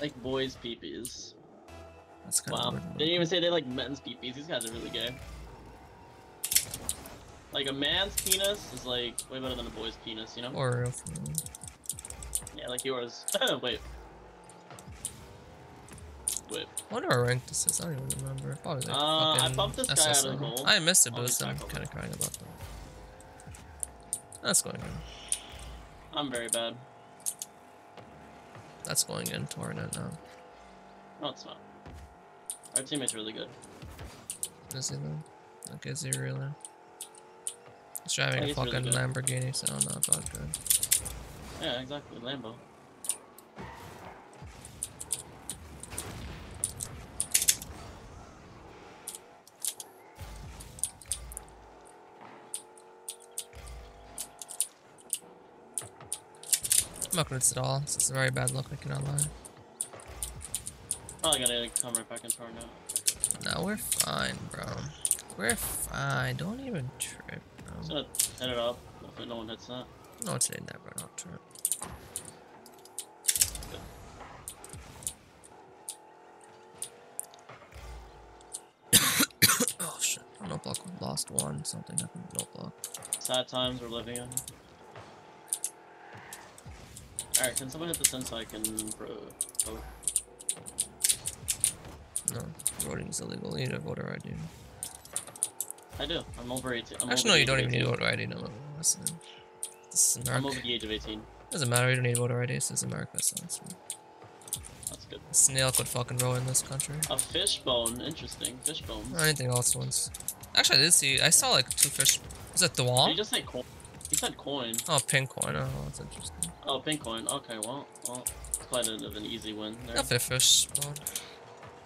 like boys' peepees. That's kind Wow. of They didn't even say they like men's peepees. These guys are really gay. Like a man's penis is like way better than a boy's penis, you know? Or real for. Yeah, like yours. Wait. Wait. I wonder what rank this is. I don't even remember. Probably like Uh, I bumped this guy out of the goal. I missed it, but I'm kind of crying about that. That's going in. I'm very bad. That's going in Tornet now. No, it's not. Our teammate's really good. Is he though? Okay, is he really? He's driving oh, a he's really fucking good. Lamborghini, so I don't know about good. Yeah, exactly. Lambo. I'm not convinced at all. This is a very bad look, I cannot lie. Probably gotta come right back in our now. No, we're fine, bro. We're fine. Don't even trip, Just bro. gonna hit it up. Hopefully no one hits that. No that, bro. Don't trip. oh shit. No block. Lost one. Something happened. No block. Sad times we're living in. Alright, can someone hit the in so I can bro vote? No. Voting is illegal. You need a voter ID. I do. I'm over 18. I'm Actually, over no, you don't even need a 18. voter ID. No, no, listen. This is America. I'm over the age of 18. Doesn't matter. You don't need a voter ID. This is America, so it's fine. That's good. A snail could fucking roll in this country. A fishbone. Interesting. Fishbone. Or anything else once. Actually, I did see. I saw like two fish. Is that the Did wall? he just say coin? Said coin. Oh, pink coin. Oh, that's interesting. Oh, pink coin. Okay, well, well, it's quite a, of an easy win there. Definitely a fish spawn.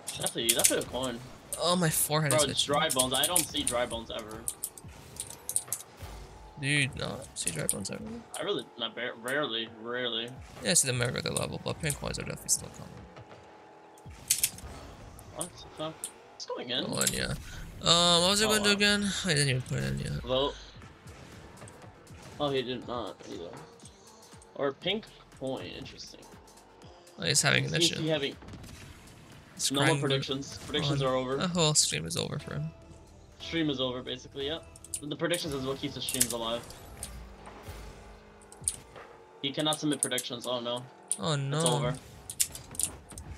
Definitely, definitely a coin. Oh, my forehead Bro, is it's dry bones. I don't see dry bones ever. Do you not see dry bones ever? I really, not rarely, rarely. Yeah, I see them every other level, but pink coins are definitely still common. What the fuck? It's going in. Oh, and yeah. Um, what was I Oh, going to do again? I didn't even put it in yet. Vote. Oh, he did not either. Or pink oh, coin. Interesting. Oh, he's having an issue. having He's no more predictions. Predictions on- are over. The whole stream is over for him. Stream is over, basically. Yep. The predictions is what keeps the streams alive. He cannot submit predictions. Oh no. Oh no. It's over.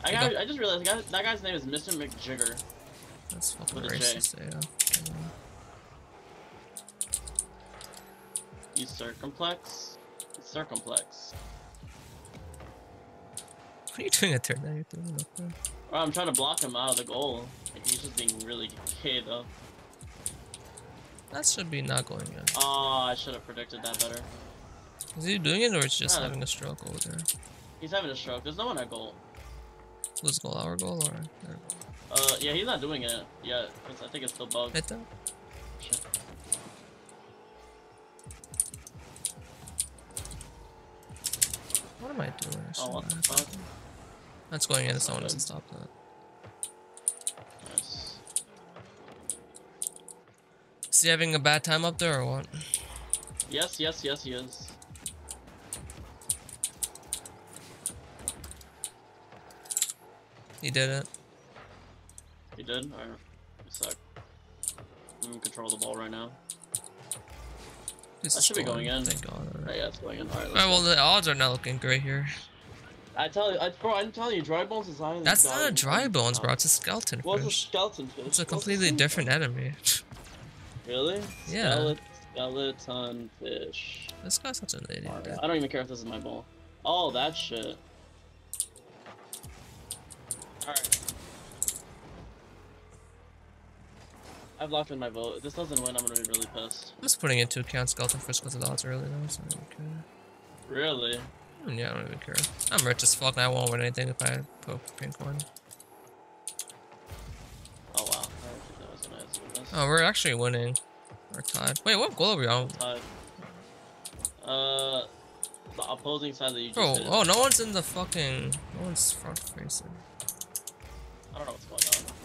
I got. I just realized that, guy, that guy's name is Mr. McJigger. That's fucking With a J. racist, yeah. Circumflex. He's circumflex. What are you doing at turn 9? You're doing up there. Oh, I'm trying to block him out of the goal. Like, he's just being really gay though. That should be not going in. Oh, I should have predicted that better. Is he doing it or is just Yeah. having a stroke over there? He's having a stroke. There's no one at goal. Who's goal? Our goal or? Uh, yeah, he's not doing it yet. I think it's still bugged. Hit them? Shit. What am I doing? Oh, what the fuck? That's going in. Someone doesn't stop that. Nice. Is he having a bad time up there or what? Yes, yes, yes, he is. He did it. He did? Alright. We suck. I'm in control of the ball right now. Is should be going in. Thank God. Alright, Right, yeah, it's going in. Let's Alright, well, the odds are not looking great here. I tell you, I, bro, I'm telling you, dry bones is than That's not a dry bones, bro. It's a skeleton Well, it's a skeleton fish. It's a completely the- different enemy. Really? Yeah. Skelet- skeleton fish. This guy's such an idiot. dude. I don't even care if this is my ball. Oh, that shit. Alright. I've locked in my vote. If this doesn't win, I'm gonna be really pissed. I'm just putting into account skeleton fish because the odds really low, so I don't care. Really? Mm, Yeah, I don't even care. I'm rich as fuck and I won't win anything if I put pink one. Oh wow. I didn't think that was gonna answer this. Oh, we're actually winning. We're tied. Wait, what goal are we on? Tied. Uh, the opposing side that you just Bro, oh, no one's in the fucking. No one's front facing. I don't know what's going on.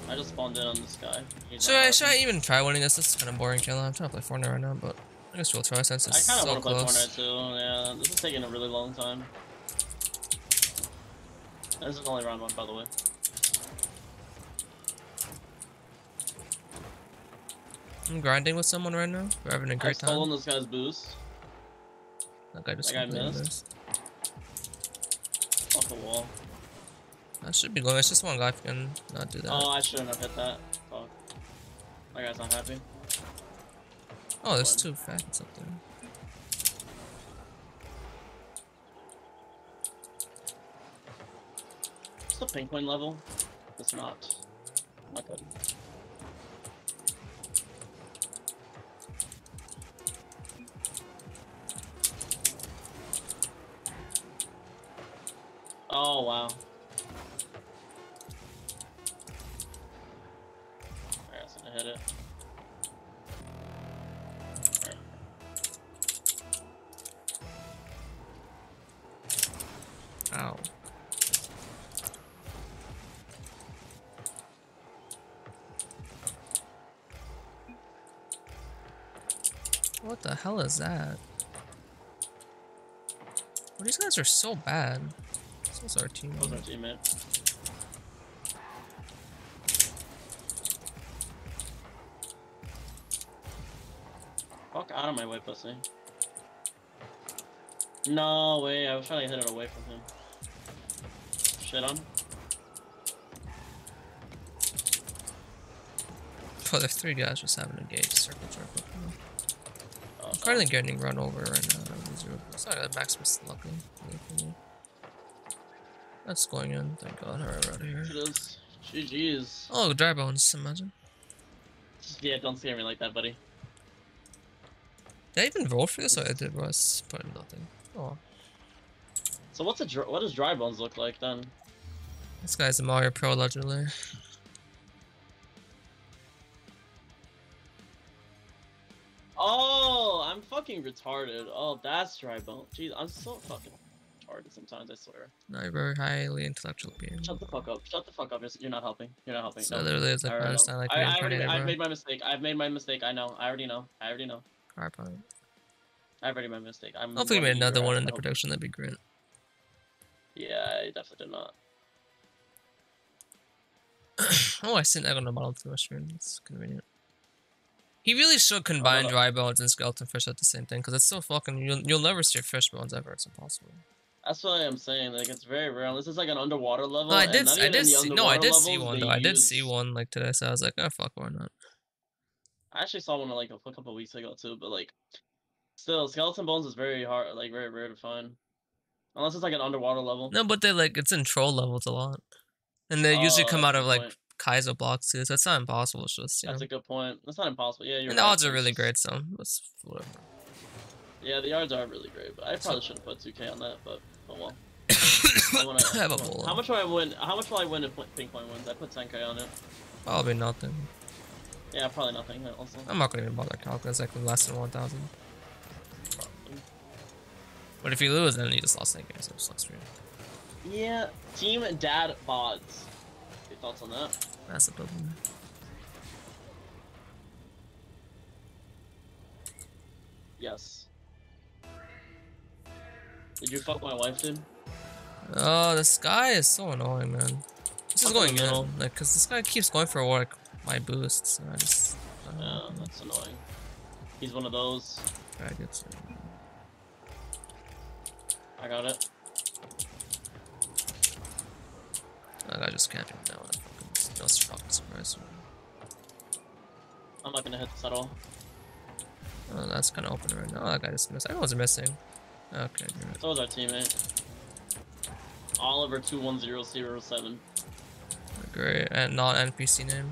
I just spawned in on this guy. He's Should I, should I even try winning this? This is kind of boring, Kayla. I'm trying to play Fortnite right now, but I guess we'll try since it's I kind of so want to play. Fortnite too. Yeah, this is taking a really long time. This is only round one, by the way. I'm grinding with someone right now. We're having a great time. this guy's boost. That guy just that guy missed. Off the wall. That should be going. It's just one guy can not do that. Oh, I shouldn't have hit that. Fuck. My guy's not happy. oh, there's fine. two facts up there. What's the pink coin level? It's not. Not good. Oh wow. Hit it. Ow. What the hell is that? Well, these guys are so bad. This was our team. That was our teammate. Fuck out of my way, pussy. No way, I was trying to hit it away from him. Shit on. Oh, there's three guys just having a gauge circle circle. Oh, I'm currently oh. getting run over uh, right now. It's not a Maximus lucky. That's going in. Thank God. Alright, we're out of here. It is. GG's. Oh, dry bones. Imagine. Yeah, don't scare me like that, buddy. Did I even roll for this? Or I did was probably nothing. Oh, So what's a what does dry bones look like then? this guy's a Mario Pro legendary. Oh, I'm fucking retarded. Oh, that's dry bone. Jeez, I'm so fucking retarded sometimes. I swear. Not a very highly intellectual being. Shut the fuck up. Shut the fuck up. You're- You're not helping. You're not helping. So No. literally, it's like I already Palestine, know. like I, I already, I've made my mistake. I've made my mistake. I know. I already know. I already know. Car point. I've already made my mistake. I'm. Hopefully, we one made another one in the I production. That'd be great. Yeah, I definitely did not. oh, I sent egg on the bottom to my screen. It's convenient. He really should combine dry bones and skeleton fish at the same thing, because it's so fucking. You'll, you'll never see fish bones ever. It's impossible. That's what I'm saying. Like it's very rare. This is like an underwater level. No, I did. I did see. No, I underwater did see one they though. I did see one like today. So I was like, oh fuck, why not? I actually saw one like a, couple weeks ago too, but like, still, skeleton bones is very hard, like very rare to find, unless it's like an underwater level. No, but they like it's in troll levels a lot, and they usually Oh, come out of like point. Kaizo blocks too. So it's not impossible. It's just you know. That's a good point. That's not impossible. Yeah, you're And the odds are really great, so whatever. Yeah, the odds are really great, but I probably shouldn't put 2k on that. But oh well. I wanna, have a bowl. How much will I win? How much will I win if Pink- Pink Point wins? I put 10k on it. Probably nothing. Yeah, probably nothing. Also, I'm not gonna even bother calculating. Like less than 1,000. But if you lose, then you just lost that game, so it sucks for you. Yeah, Team Dad Bods. Your thoughts on that? That's the problem. Yes. Did you fuck my wife, dude? Oh, this guy is so annoying, man. This is going in like, cause this guy keeps going for like my boosts. And I just, I Yeah, oh, that's annoying. He's one of those. Guy gets it. I got it. That guy just can't even know. That fucking no fucking surprise. I'm not gonna hit this at all. Oh, that's kind of open right now. Oh, that guy just missed. I was missing. Okay, right. So was our teammate. Oliver two one zero zero seven. Great, and not NPC name.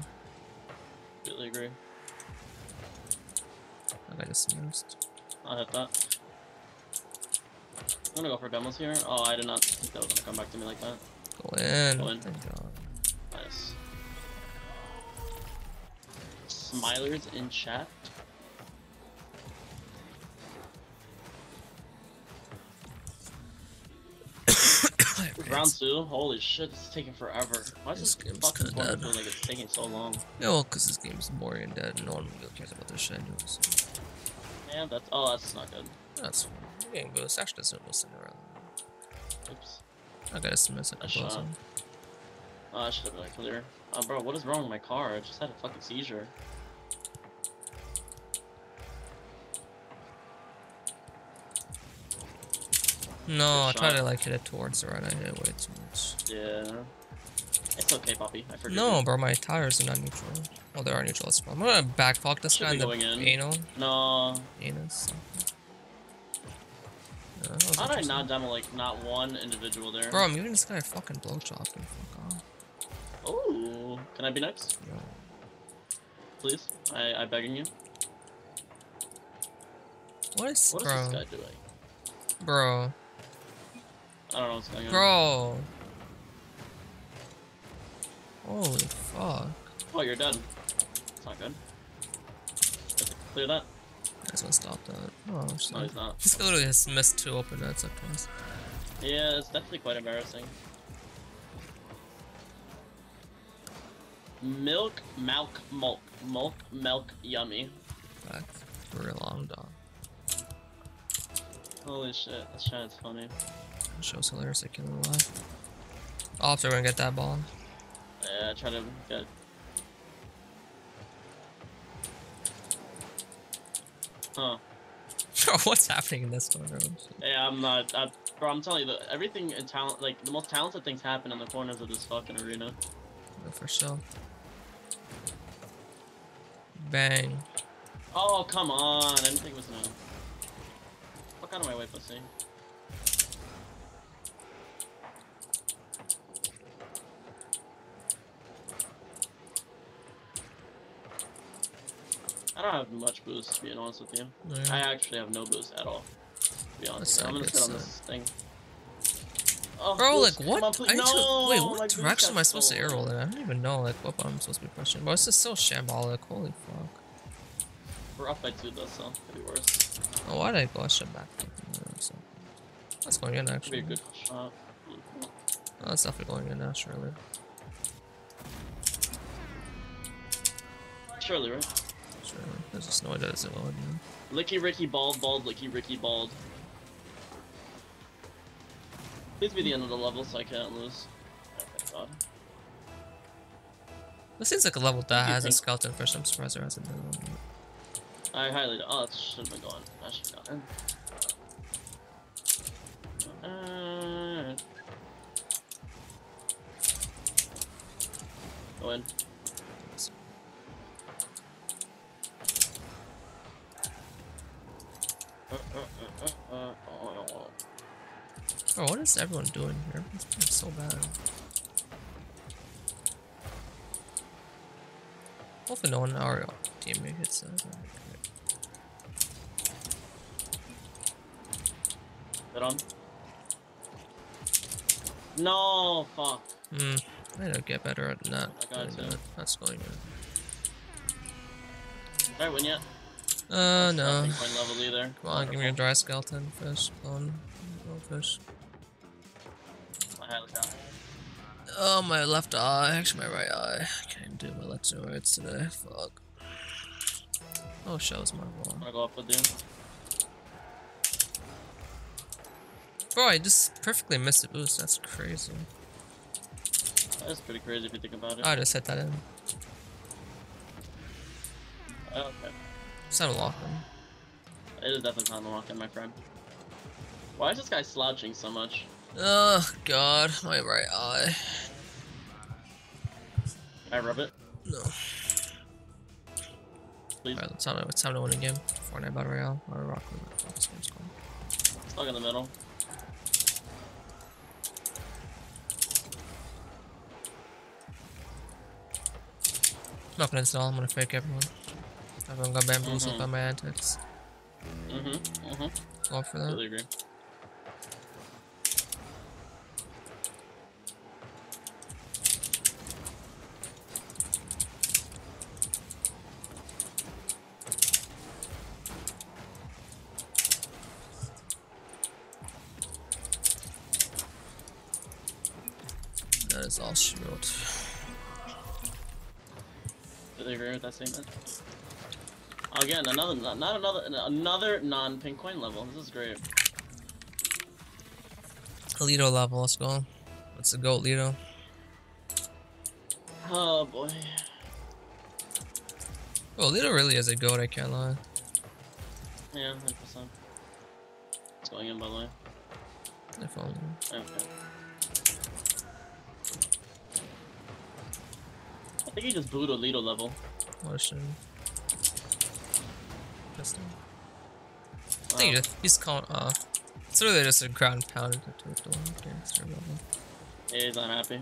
Completely agree. That guy just missed. I'll hit that. I'm gonna go for demos here. Oh, I did not think that was gonna come back to me like that. Go in. Go in. Thank God. Nice. Smilers in chat. Round two. Holy shit, this is taking forever. Why is This this, game's fucking kinda dead. like it's taking so long? Yeah, well, because this game's boring and dead, and no one really cares about this shit. anyway, So Yeah, that's oh, that's not good. that's fine. The game goes. Actually, doesn't go Cinderella. Oops. I gotta submit a shot. Oh, I should have been clear. Uh, bro, what is wrong with my car? I just had a fucking seizure. No, I try to like hit it towards the right. I hit it way too much. Yeah. It's okay, Poppy. I forgive No, you. bro, my tires are not neutral. Oh, they are neutral. That's fine. I'm gonna backfuck this Should guy in the in. anal. No. Anus. Yeah, How did I not demo like not one individual there? Bro, I'm giving this guy a fucking blowjob. Fuck off. Oh, can I be next, Yo. please? I I begging you. What is, What is bro? this guy doing? Bro, I don't know what's going on. bro. Holy fuck. Oh, you're dead. It's not good. Clear that. I just wanna stop that. Oh, shit. No, he's not. This literally has missed two open nets like twice. Yeah, it's definitely quite embarrassing. Milk, milk, milk, milk, milk, yummy. That's for a long dog. Holy shit, this chat is funny. Shows hilarious I kill it alive. Ops are gonna get that ball. Yeah, I try to get. Huh. Bro, what's happening in this one, bro? Yeah, I'm not. I, bro, I'm telling you, the, everything in talent, like the most talented things happen in the corners of this fucking arena. For sure. Bang. Oh, come on. I didn't think it was no. Fuck out of my way, pussy. Have much boost, to be honest with you. I actually have no boost at all. To be honest, That's with you. I'm gonna sit on this thing. Oh, Bro, boost, like what? on, no, to, wait, what boost direction am I supposed to stolen. arrow in? I don't even know like what button I'm supposed to be pushing. Bro, this is so shambolic. Holy fuck. We're up by two though, so could be worse. Oh, why did I go? I should back. That's going in Could be actually. a good shot. Oh, that's definitely going in now, surely. Surely, right? There's just no idea it's it will. man. Licky Ricky bald, bald, Licky Ricky bald. Please be the end of the level so I can't lose. Oh, thank God. This seems like a level that has a skeleton fish. I'm surprised there hasn't been one. I highly. Oh, that should have been gone. I should have gotten. Uh, go in. Uh, uh, uh, uh, uh, oh, oh, Bro, what is everyone doing here? It's been so bad. Hopefully no one in our teammate hits that. Hit on. No, fuck. Hmm. I gotta get better at that. I got doing that. That's going in. Alright, win yet? Uh, Not no. level either. Come on, give me a dry skeleton fish. Clone. No Oh, my left eye. Actually, my right eye. I can't do my left and rights today. Fuck. Oh, shows my I'm wall. gonna go with you. Bro, I just perfectly missed the boost. That's crazy. That's pretty crazy if you think about it. I just hit that in. Oh, okay. It's not a lock in. It is definitely lock in, my friend. Why is this guy slouching so much? Oh, God. My right eye. Can I rub it? No. Please. Alright, it's time, to, it's time to win a game. Fortnite Battle Royale. Or Rock League. Fuck, this game's going. Stuck in the middle. I'm not gonna install. I'm gonna fake everyone. Everyone got bamboozled Mhm. by my antics. Mm-hmm. Mm-hmm. Go for that. Totally agree. Totally agree that statement. Again, another, not not another, another non-pink coin level. This is great. Alito level, let's go. What's the goat, Lido? Oh boy. Oh, Lido really is a goat, I can't lie. Yeah, 100%. It's going in by the way. If only. Okay. I think he just booed a Lido level. Pistol. I think he- he's called off. It's really just a ground pounded to the door. Gangster level. Yeah, he's unhappy.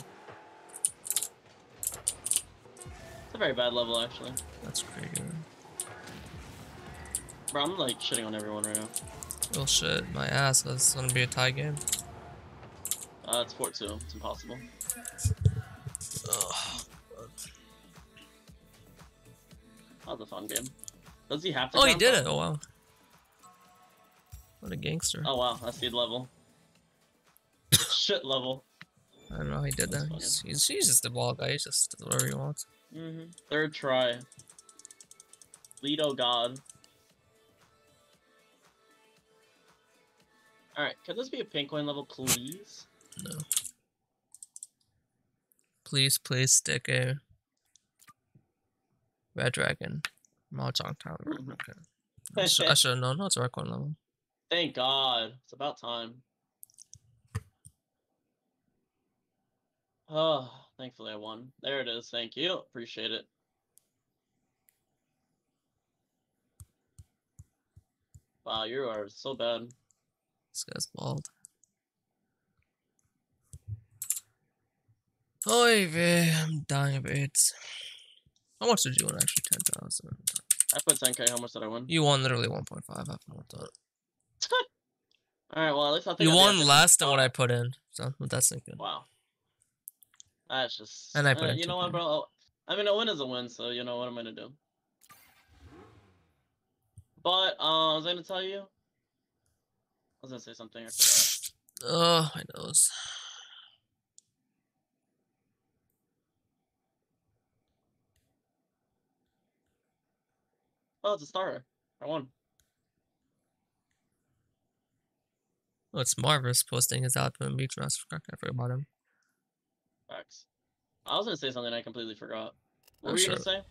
It's a very bad level actually. That's pretty good. Bro, I'm like shitting on everyone right now. Well, shit, my ass. That's gonna be a tie game. Uh, it's 4-2. It's impossible. Ugh. Was a fun game. Does he have to? Oh, he did it. Oh wow. What a gangster. Oh wow, that's the level. Shit level. I don't know how he did that. He's, he's, he's just a ball guy. He just does whatever he wants. hmm Third try. Lido God. Alright, could this be a pink coin level, please? No. Please, please stick a red dragon. Mahjong Tower. Mhm. Okay. I should, I should have known. No, it's a red level. Thank God. It's about time. Oh, thankfully I won. There it is. Thank you. Appreciate it. Wow, you are so bad. This guy's bald. Oy vey, I'm dying of AIDS. How much did you win actually? 10,000. I put 10k. How much did I win? You won literally 1.5. I've won that. Alright, well, at least I think You I'll be at won less than what Oh, I put in. So that's not good. Wow. That's just. And I put uh, You know what, bro? I mean, a win is a win, so you know what I'm gonna do. But uh, I was gonna tell you. I was gonna say something. I forgot. Oh, my nose. Oh, it's a starter. I won. Oh, it's Marvis posting his Alpine Beach Master I forgot about him. Facts. I was gonna say something I completely forgot. What Oh, were you sure. gonna say?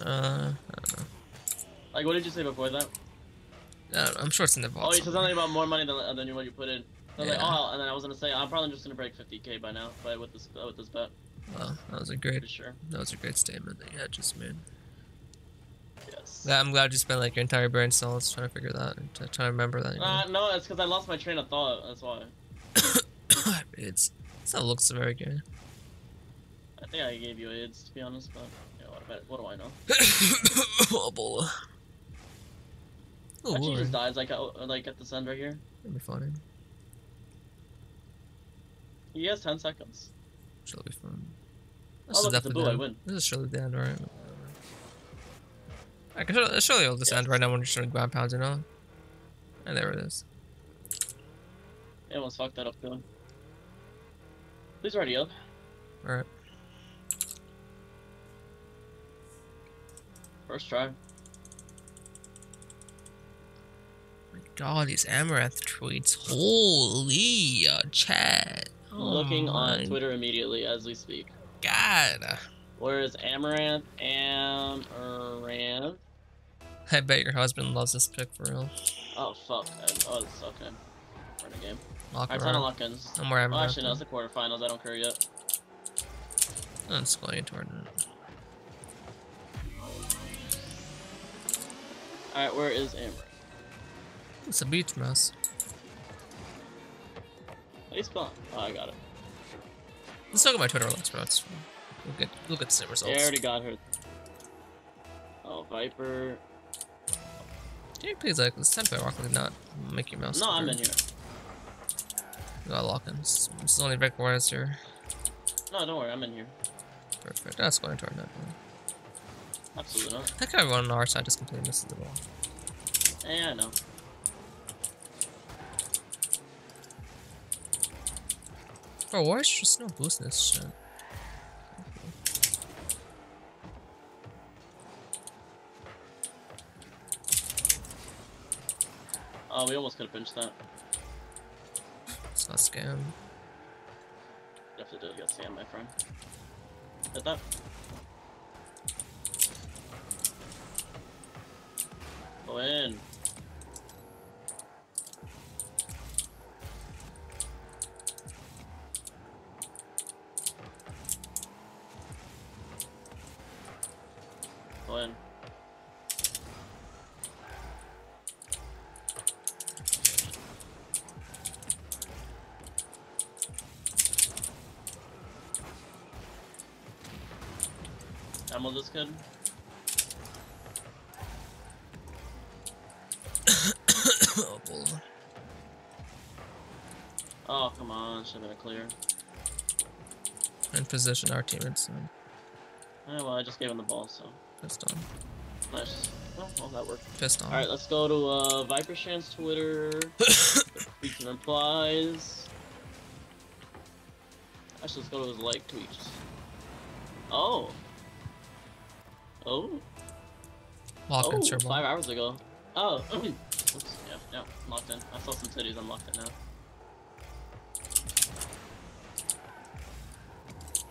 Uh, I don't know. Like, what did you say before that? Uh, I'm sure it's in the vault. Oh, you said something about more money than than what you put in. I was like, Yeah. oh, and then I was gonna say I'm probably just gonna break 50k by now, but with this with this bet, Well, that was a great, sure. that was a great statement that you had just made. Yeah, I'm glad you spent like your entire brain cells trying to figure that, trying to remember that. You know? Uh, no, it's because I lost my train of thought. That's why. it's that looks very good. I think I gave you AIDS to be honest, but yeah, what, about, what do I know? oh, Ebola. Oh, Actually, he Lord. just dies like uh, like at this end right here. That'd be funny. He has 10 seconds. Should be fun. Oh, look, it's a definitely the I win. This is surely the end, right? I can surely, surely it'll just end right now when you're showing ground pounds, you know? And there it is. Almost fucked that up, Dylan. Please already up. Alright. First try. My god, these Amaranth tweets. Holy uh, chat. Looking oh on Twitter immediately as we speak. God. Where is Amaranth? Amaranth. I bet your husband loves this pick for real. Oh fuck. I, oh, it's okay. We're in a game. Lock Alright. Tunnel Lock-ins. No more Oh, actually, no, it's the quarterfinals. I don't care yet. I'm just going tournament. Alright, where is Amaranth? It's a beach mouse. Oh, he's fun. Oh, I got it. Let's look at my Twitter bro. It's, we'll get we'll get the same results. Yeah, I already got her. Oh, Viper. Can you please like let's tempo rock League, not Mickey Mouse? No, I'm in here. You got lock-ins. This is only requires here. No, don't worry, I'm in here. Perfect. That's going to our net. Absolutely not. I think everyone on our side just completely misses the ball. Yeah, I know. Bro, why is just no boost in this shit? Oh, we almost could have pinched that. It's not scam. have to do against Sam, my friend. Hit that. Go in. Ammo this kid. oh, bull. Oh, come on. Should have been a clear. In position, our teammates. Um, Yeah, well, I just gave him the ball, so. pissed on. Nice. Well, well that worked. Pissed on. Alright, let's go to uh, Viper Shan's Twitter. Tweets and replies. Actually, let's go to his like tweets. Oh. Oh. Lock oh, and turbo. five hours ago. Oh. Oops. Yeah, yeah, locked in. I saw some titties. I'm locked in now.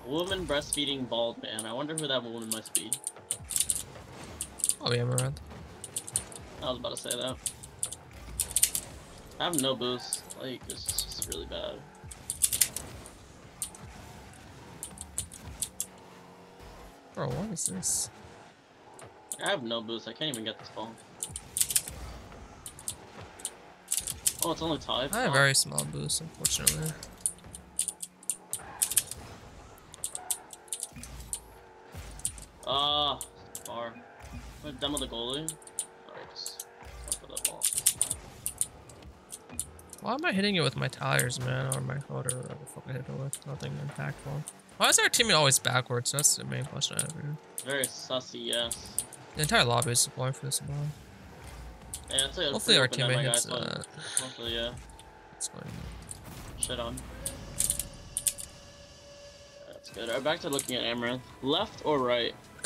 Woman breastfeeding bald man. I wonder who that woman must be. I'll be around. I was about to say that. I have no boost. Like, it's just really bad. Bro, what is this? I have no boost. I can't even get this ball. Oh, it's only tied. I have very small boost, unfortunately. Ah, far. I'm done with the goalie. Alright, just for that ball. Why am I hitting it with my tires, man, or my hood, or whatever the fuck I hit it with? Nothing impactful. Why is our teammate always backwards? That's the main question I have here. Very sussy, yes. The entire lobby is going for this ball. Yeah, it's like Hopefully our teammate hits guy, uh, but that. Hopefully, yeah. It's going. Shit on. That's good. Alright, back to looking at Amaranth. Left or right?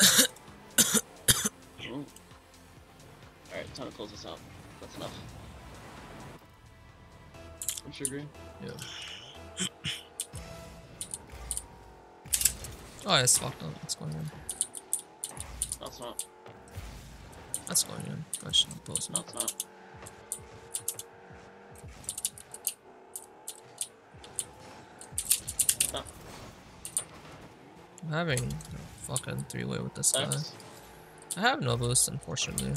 Alright, time to close this out. That's enough. Don't you agree? Yeah. Oh, it's fucked up. It's going in. That's not. That's going in. I shouldn't post No, it. it's not. No. I'm having a fucking three-way with this guy. I have no boost, unfortunately.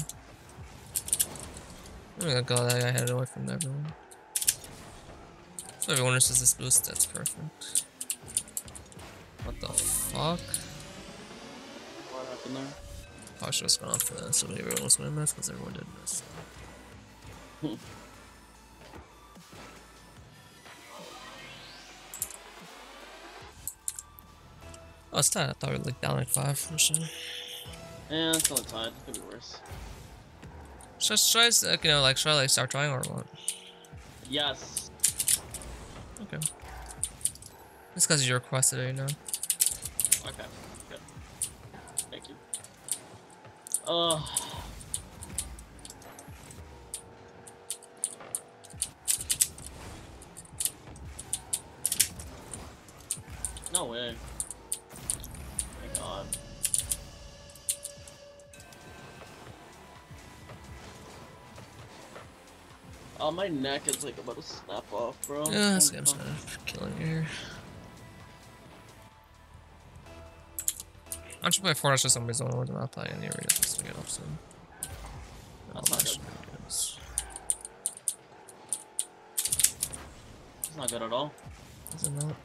I'm gonna go that I had it away from everyone. So everyone uses this boost, that's perfect. What the fuck? What happened there? Probably should have gone off for that, so everyone was gonna miss, because everyone did miss. Oh, it's tied. I thought we were like down like five or so. Yeah, it's only tied. Could be worse. Should I, should I, you know, like, should I like start trying or what? Yes. Okay. It's because you requested it, you know. Uh. No way. My god. Oh, my neck is like about to snap off, bro. Yeah, this Oh, game's fuck. kind of killing here. I'm just playing Fortnite just somebody's the only one not playing any arena to get off soon. That's not good. It's not good at all. Is it not?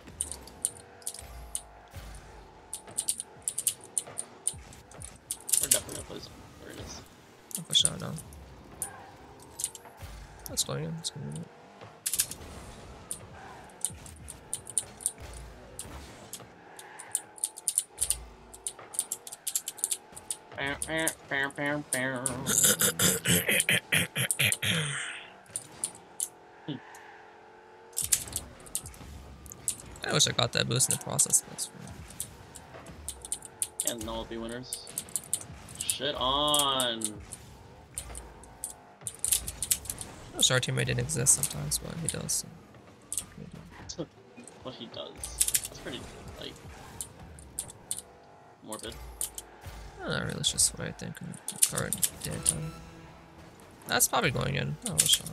Wish I got that boost in the process, but it's fine. And no be winners. Shit on. I wish our teammate didn't exist sometimes, but he does. So. What he does. That's pretty like morbid. Not really, it's just what I think of current dead time. That's probably going in. Oh, shot.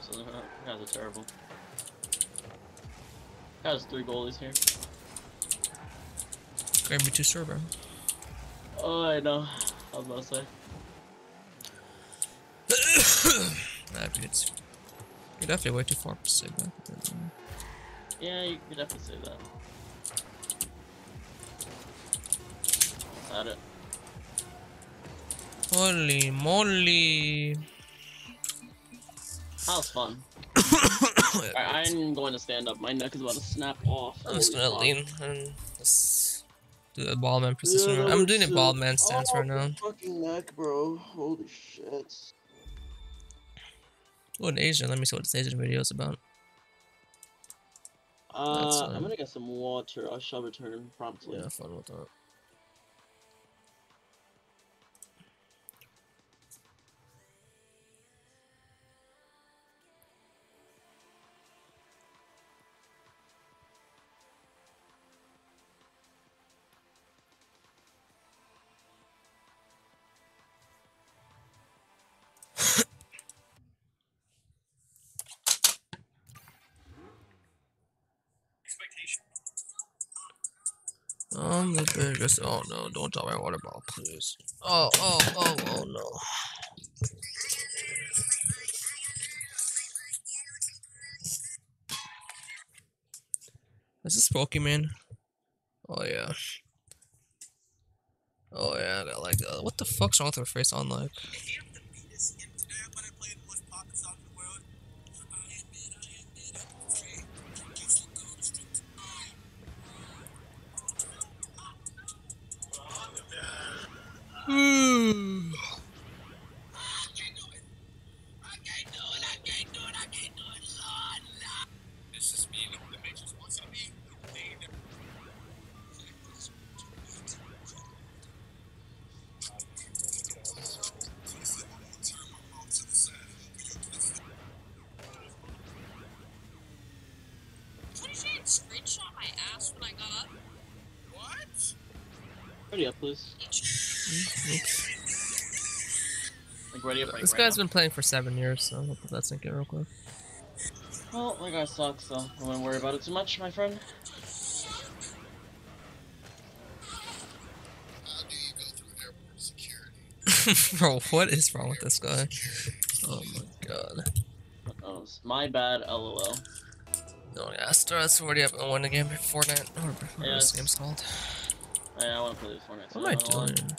So guys are terrible. Has three goalies here. Grab me two bro. Oh, I know. I was about to say. Nah, it's you're definitely way too far for Sigma. Yeah, you could definitely say that. Got it. Holy moly! That was fun. Alright, I'm going to stand up. My neck is about to snap off. I'm just gonna lean and just do a ball man position. Yeah, I'm doing a ball man stance Oh, right now. Fucking neck, bro. Holy shit. Oh, an Asian. Let me see what this Asian video is about. Uh, I'm gonna get some water. I shall return promptly. Yeah, fun with that. The biggest. Oh no! Don't drop my water bottle, please. Oh, oh, oh, oh no! Is this Pokemon? Oh yeah. Oh yeah, like uh, what the fuck's wrong with her face on like? Ooh. Guy's been playing for seven years, so I'll put that sink in real quick. Well, my guy sucks, so I wouldn't worry about it too much, my friend. How do you go through airport security? Bro, what is wrong with this guy? Oh my god. Oh, it's my bad, lol. No, yeah, Star's already up and won the game Fortnite. Or whatever Yes. this game's called. Oh, Yeah, I want to play Fortnite. What am I doing?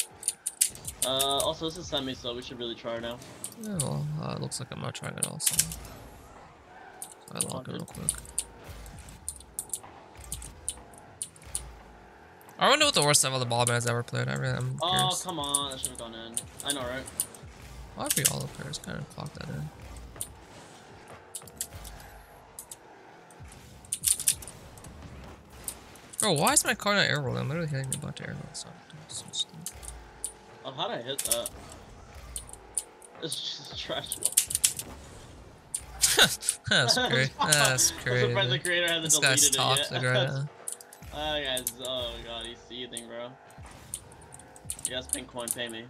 Uh, also, this is semi, so we should really try now. Yeah, well, uh, it looks like I'm not trying it also. So I log in real quick. I wonder what the worst level the ball man's ever played. I really am Oh, curious. come on, that should have gone in. I know, right? Why be all the players kind of clock that in? Bro, why is my car not air rolling? I'm literally hitting a bunch of air rolls. So stupid. Oh, how did I hit that? It's just trash. That's great. That's I'm crazy. surprised the creator hasn't This guy's it toxic yet. right now. Oh, guys, oh god, he's seething, bro. Yes, pink coin, pay me.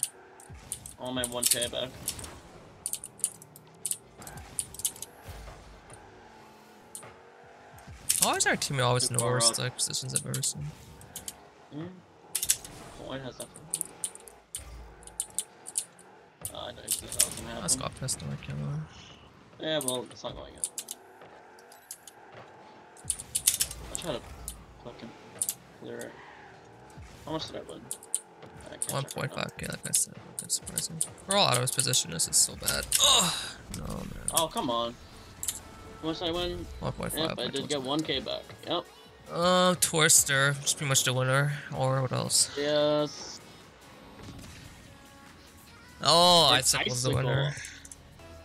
I want my 1k back. Why is our team always in the worst up. like positions I've ever seen? Hmm? Coin has that. Oh, I don't think that was gonna I happen. just got pissed on my camera. Yeah, well, it's not going in. I'll try to fucking clear it. How much did I win? I can't check right now. 1.5k, like I said. That's surprising. We're all out of his position. This is so bad. Oh, no, man. Oh, come on. How much did I win? 1.5. Yep, I did get 1k back. Yep. Uh, Twister. Just pretty much the winner. Or what else? Yes. Oh, It's Isaac was the winner.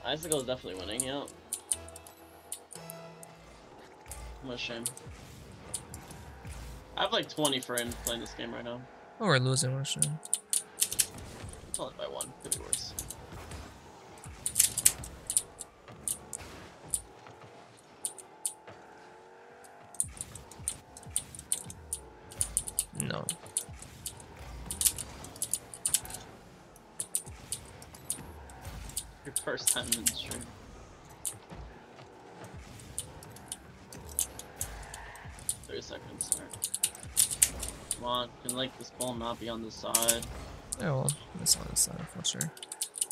Icicle is definitely winning, yep. What a shame. I have like 20 frames playing this game right now. Oh, we're losing. What a shame. It's only by one. Could be worse. Can like this ball not be on the side? Yeah, well, it's on the side for sure.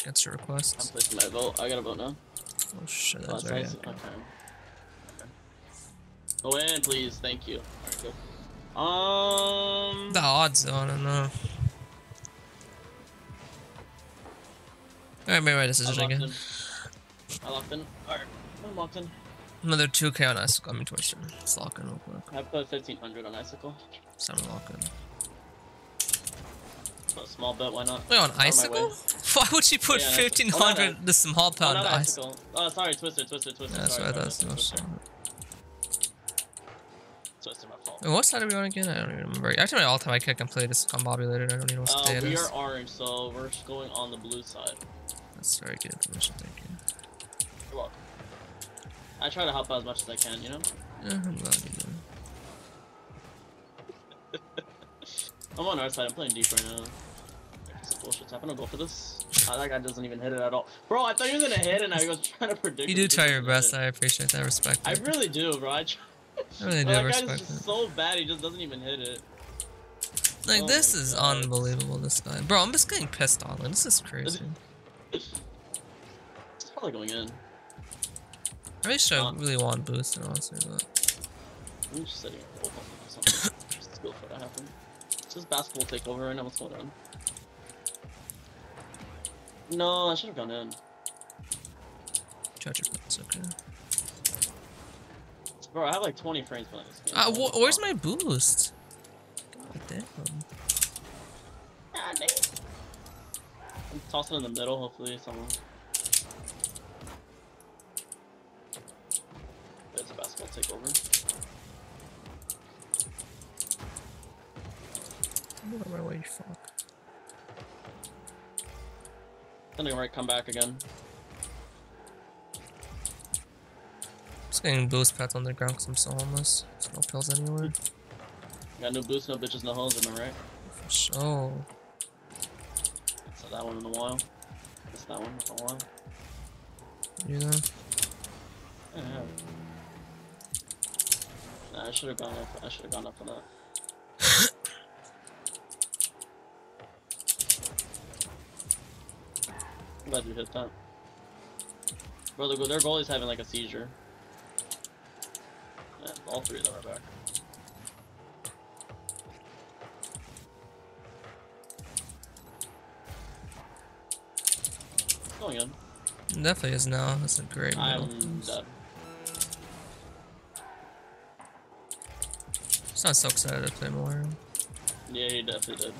That's your I'm placing my vote. I gotta vote now. Oh shit, Oh, that's nice. Okay. okay. Go in, please. Thank you. Alright, good. Um. The odds, though, I don't know. Alright, made my I decision locked again. in. I locked in. Alright. I'm locked in. Another 2k on coming towards you. Let's lock in real quick. I put 1500 on Icicle. It's time to lock in. Small bet, why not? Wait, on. Icicle? Why would you put Yeah, 1500 oh, the small Oh, pound not Icicle? Oh, sorry, Twister, Twister, Twister. Yeah, that's sorry, I sorry. Twister, so- Twister. Twister, my fault. Wait, what side are we on again? I don't even remember. Actually, my all time I kick and play this combobulated. I don't even know what Uh, it we is. are orange, so we're going on the blue side. That's very good information, thank you. You're welcome. I try to help out as much as I can, you know? Yeah, I'm glad you did. I'm on our side, I'm playing deep right now. Bullshit's happening. Go for this. Ah, that guy doesn't even hit it at all. Bro, I thought he was gonna hit it and I was trying to predict You do try your best, hit I appreciate that, respect. I it. really do, bro. I, try... I really do that guy's respect just it. so bad, he just doesn't even hit it. Like, Oh this is God. unbelievable, this guy. Bro, I'm just getting pissed on. Like, this is crazy. It's probably going in. I should Uh. really want boost, honestly, but... I'm just sitting here. Hold on or something. just go for that happen. It's just basketball take over right now. What's going on? No, I should have gone in. Judge your points, okay. Bro, I have like 20 frames playing this game. Uh, Holy wh where's my boost? God damn. God damn. I'm tossing in the middle, hopefully someone. There's a basketball takeover. Move out of my way, you fuck. Sending right come back again. Just getting boost pads on the ground because I'm so homeless. There's no pills anywhere. Got no boost, no bitches, no hoes, in I right? For sure. So that one in a while. Missed that one for a while. You know? Yeah, yeah. Nah, I should have gone up. I should have gone up for that. Glad you hit that. Bro, their, goalie's having like a seizure. Yeah, all three of them are back. Going in. Definitely is now. That's a great I'm middle. dead. Just not so excited to play more. Yeah, he definitely did.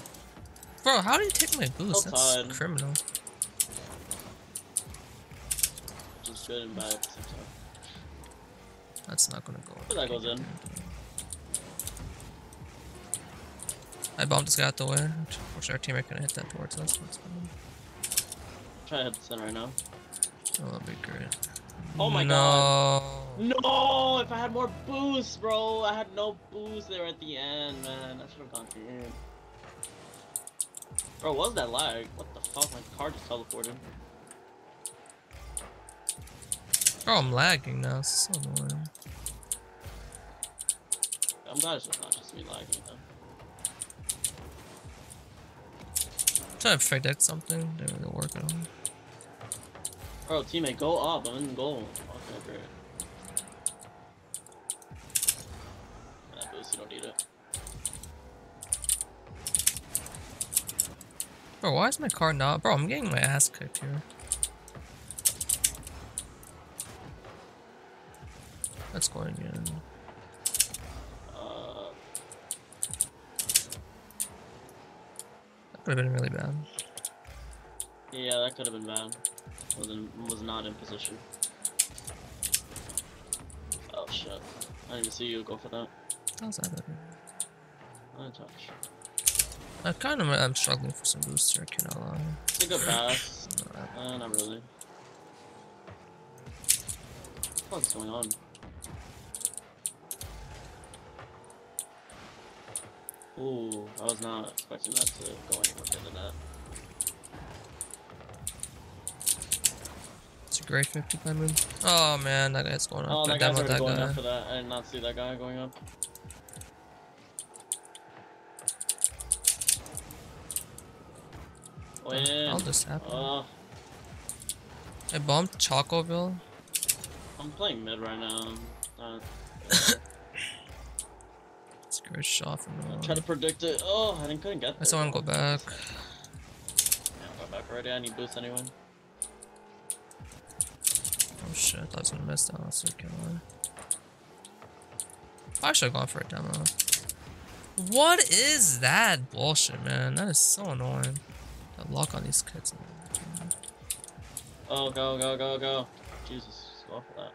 Bro, how do you take my boost? That's criminal. Good and bad at the same time. That's not gonna go. But that goes in. I bombed this guy out the way. Which our teammate gonna hit that towards us. That's fine. trying to hit the center right now. Oh, that'd be great. Oh my no. god. No, if I had more boost, bro. I had no boost there at the end, man. I should have gone in. Bro, what was that lag? What the fuck? My car just teleported. Bro, I'm lagging now. So annoying. I'm glad it's not just me lagging though. trying to predict something. Didn't really work at all. Bro, teammate, go up. I'm in goal. Okay, great. That boost, you don't need it. Bro, why is my car not? Bro, I'm getting my ass kicked here. Going in. Uh, That could have been really bad. yeah, that could have been bad. Was in, was not in position. Oh shit! I didn't even see you go for that. How's that better? I touch. I kind of am struggling for some boosts here, I cannot lie. It's a good pass. Uh, not really. What's going on? Ooh, I was not expecting that to go anywhere in the net. great 50 lemon. Oh man, that guy's going up. Oh, I that guy's that going guy. up for that. I did not see that guy going up. Oh, yeah. How this happen? Uh, I bombed Chocoville. I'm playing mid right now. Uh, Great shot from I'm the trying to predict it. Oh, I didn't couldn't get that. I there. still want to go back. Yeah, I'll go back already. I need boost anyway. Oh shit, I thought I was gonna miss that. That's okay. I should have gone for a demo. What is that bullshit, man? That is so annoying. The lock on these kids. man. Oh, go, go, go, go. Jesus, go for that.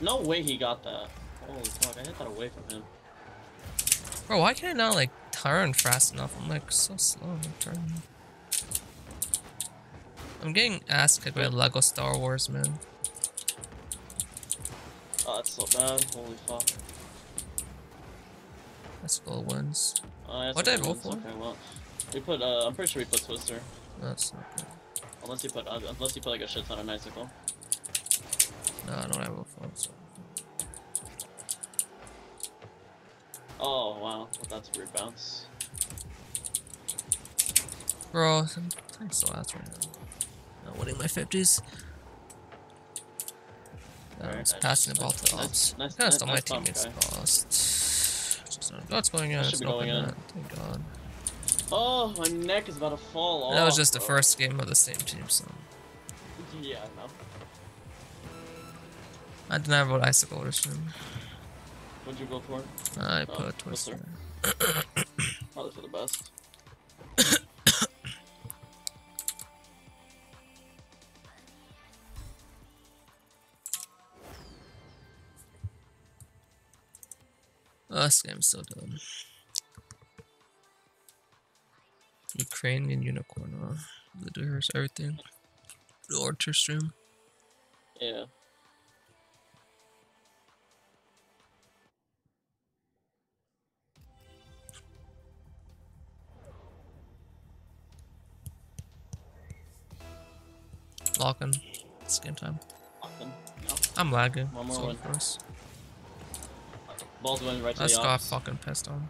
No way he got that. Holy fuck, I hit that away from him. Bro, why can't I not like turn fast enough? I'm like so slow in turning. I'm getting ass kicked by Lego Star Wars, man. Oh, that's so bad. Holy fuck. That's goal wins. That's What did I roll for? Okay, well, we put. Uh, I'm pretty sure we put Twister. That's not good. Unless you put, uh, unless you put like a shit ton of Icicle. No, I don't have a phone. So. Oh wow, well, that's a weird bounce. Bro, I'm playing so ass right now. Not winning my 50s. I Alright, was nice. passing the ball to the Nice- ops. nice- nice- stole my nice teammates lost. What's going on? That It's should an be open going in. Thank god. Oh, my neck is about to fall off. That was just the bro. first game of the same team, so. Yeah, no. I didn't have what icicle this time. What'd you go for? I Oh, put a Twister. twister. Probably for the best. Oh, this game's so dumb. Ukrainian unicorn, uh, the doers, everything. The Archer stream. Yeah. Locking. It's game time. No. Oh. I'm lagging. One more one. for us. Ball's going right to I just the got ops. fucking pissed on.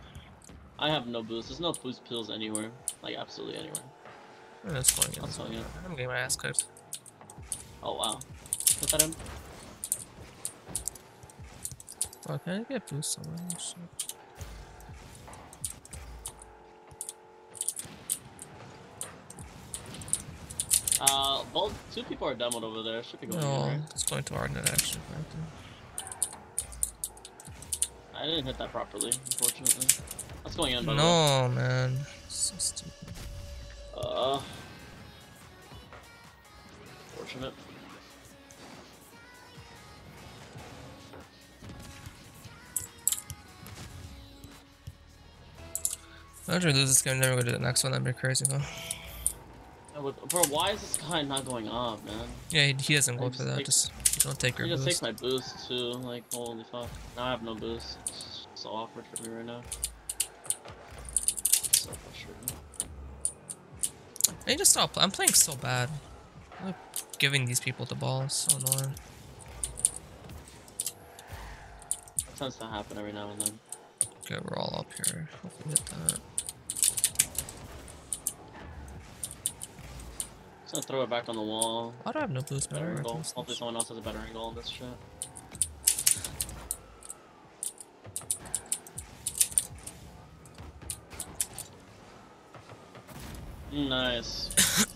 I have no boost. There's no boost pills anywhere. Like absolutely anywhere. And it's going. That's in. I'm getting my ass kicked. Oh wow. Put that in. Oh, can I get boost somewhere? Oh, shit. Uh, both two people are demoed over there. Should be going in, No, right? it's going to our net actually. Right I didn't hit that properly, unfortunately. That's going in, by. No, man. So stupid. Uh. Fortunate. Imagine we lose this game, never go to the next one. That'd be crazy, huh? Bro, why is this guy not going up, man? Yeah, he, he doesn't go just for that. take- Just don't take your He just boost. my boost too. Like, holy fuck. Now I have no boost. It's so awkward for me right now. So frustrating. I need to stop. I'm playing so bad. I'm like giving these people the ball. It's so annoying. That tends to happen every now and then. Okay, we're all up here. Hopefully hit that. Just gonna throw it back on the wall. Why do I have no man? Better angle. Hopefully someone else has a better angle on this shit. Nice.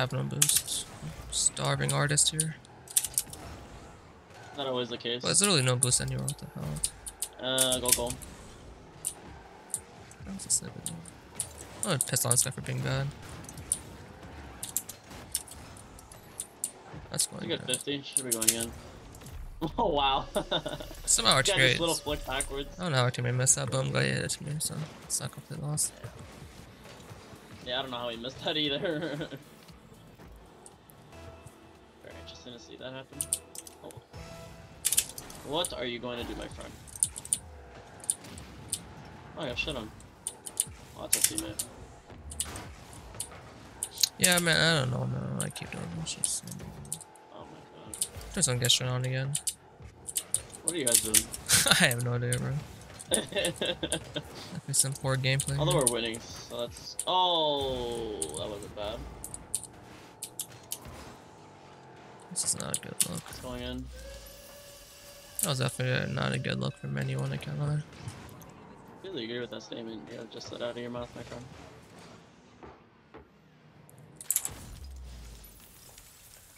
Have no boost. Starving artist here. Not always the case. There's literally no boost anywhere. What the hell? Uh, go go. That was a snippet. I'm gonna piss on this guy for being bad. That's I think at good. 50 should be going in. Oh wow. Somehow our Got teammate. this little flick backwards. I don't know how our teammate missed that, but I'm glad he hit it to me, so it's not completely lost. Yeah, I don't know how he missed that either. that happen. Oh. What are you going to do, my friend? Oh, yeah, shit on. Oh, that's a teammate. Yeah, man, I don't know, man. I keep doing this. Just, Oh my god. don't get shit on again. What are you guys doing? I have no idea, bro. Like some poor gameplay. Although we're winning, so that's. Oh, that wasn't bad. This is not a good look. It's going in. That was definitely not a good look from anyone, I can't lie. Really agree with that statement. Yeah, just let out of your mouth, my friend.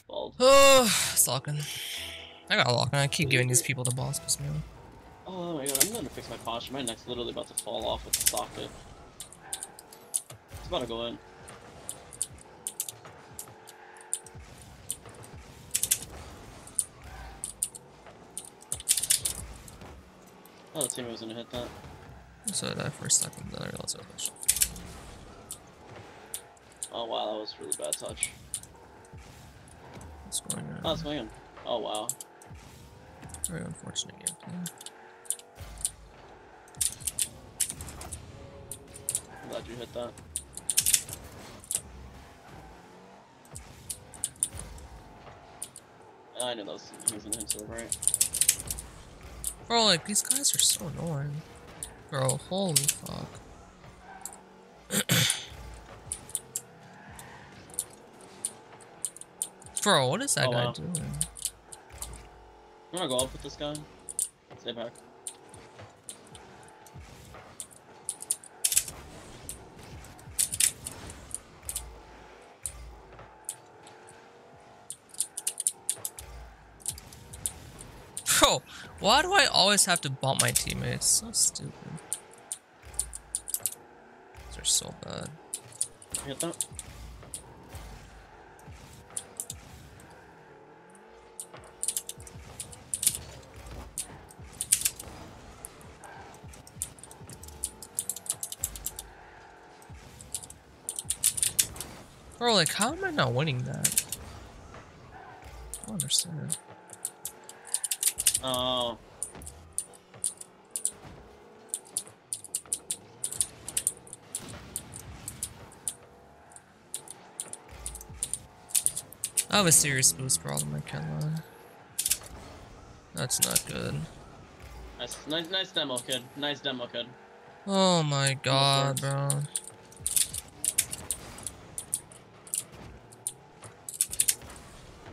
Bald. Oh, it's locking. I got locking. I keep giving these people the boss piss me off. Oh my god, I'm gonna fix my posture. My neck's literally about to fall off with the socket. It's about to go in. Oh, the teammate was gonna hit that. So for a second, then I realized I was Oh wow, that was really bad touch. What's going on? Oh, it's going in. Oh wow. Very unfortunate gameplay. I'm glad you hit that. I knew that was he was gonna hit the right. Bro, like, these guys are so annoying. Bro, holy fuck. Bro, what is that Oh, guy wow. doing? I'm gonna go up with this guy. Stay back. Why do I always have to bump my teammates? So stupid. They're so bad. That? Bro, like, how am I not winning that? I don't understand. Oh. I have a serious boost problem, I can't lie. That's not good. Nice, nice, nice demo, kid. Nice demo, kid. Oh my god, bro.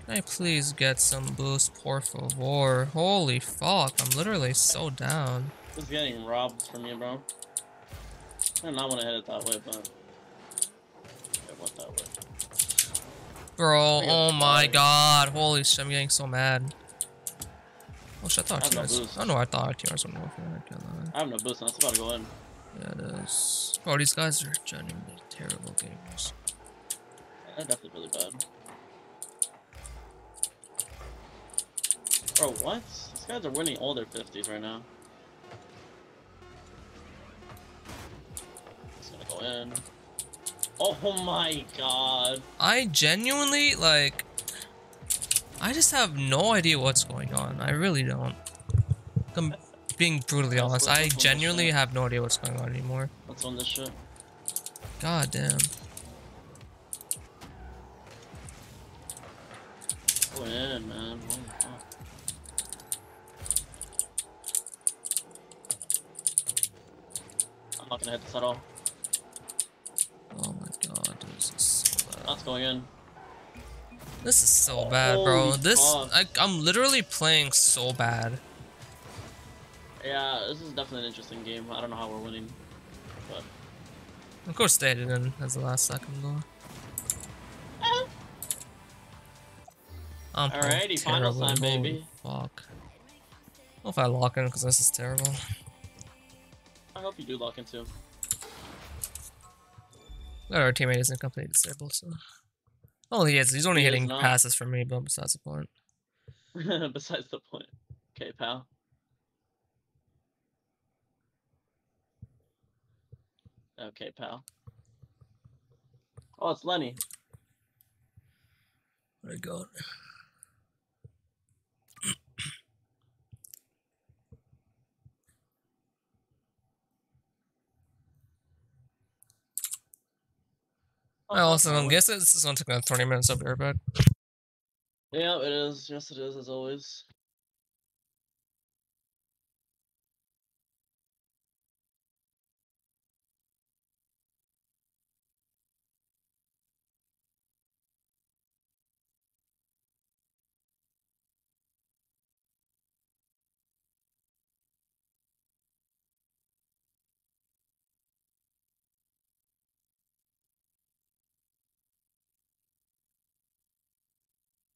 Can I please get some boost, por favor? Holy fuck, I'm literally so down. Is getting robbed from you, bro. I did not want to hit it that way, but it went that way. Bro, oh my god. Holy shit, I'm getting so mad. Oh shit, I thought I no. I don't know, I thought TRs were more for that, I. I have no boost, and it's about to go in. Yeah, it is. Bro, these guys are genuinely terrible gamers. They're definitely really bad. Bro, what? These guys are winning all their 50s right now. It's gonna go in. Oh my god. I genuinely, like... I just have no idea what's going on. I really don't. I'm being brutally honest. I genuinely have no idea what's going on anymore. Let's win this shit. God damn. Go in, man. Not gonna hit this at all. Oh my god, this is so bad. That's going in. This is so bad, bro. This, fuck. I, I'm literally playing so bad. Yeah, this is definitely an interesting game. I don't know how we're winning. But Of course, stayed it in as the last second though. I'm Alrighty, final time, baby. Fuck. What if I lock in because this is terrible? I hope you do lock into. Glad our teammate isn't completely disabled, so. Oh, he is. He's only He hitting passes for me, but besides the point. Besides the point. Okay, pal. Okay, pal. Oh, it's Lenny. What I got? I also don't guess is gonna take another 20 minutes. I'll be. Yeah, it is. Yes, it is, as always.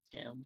Scam.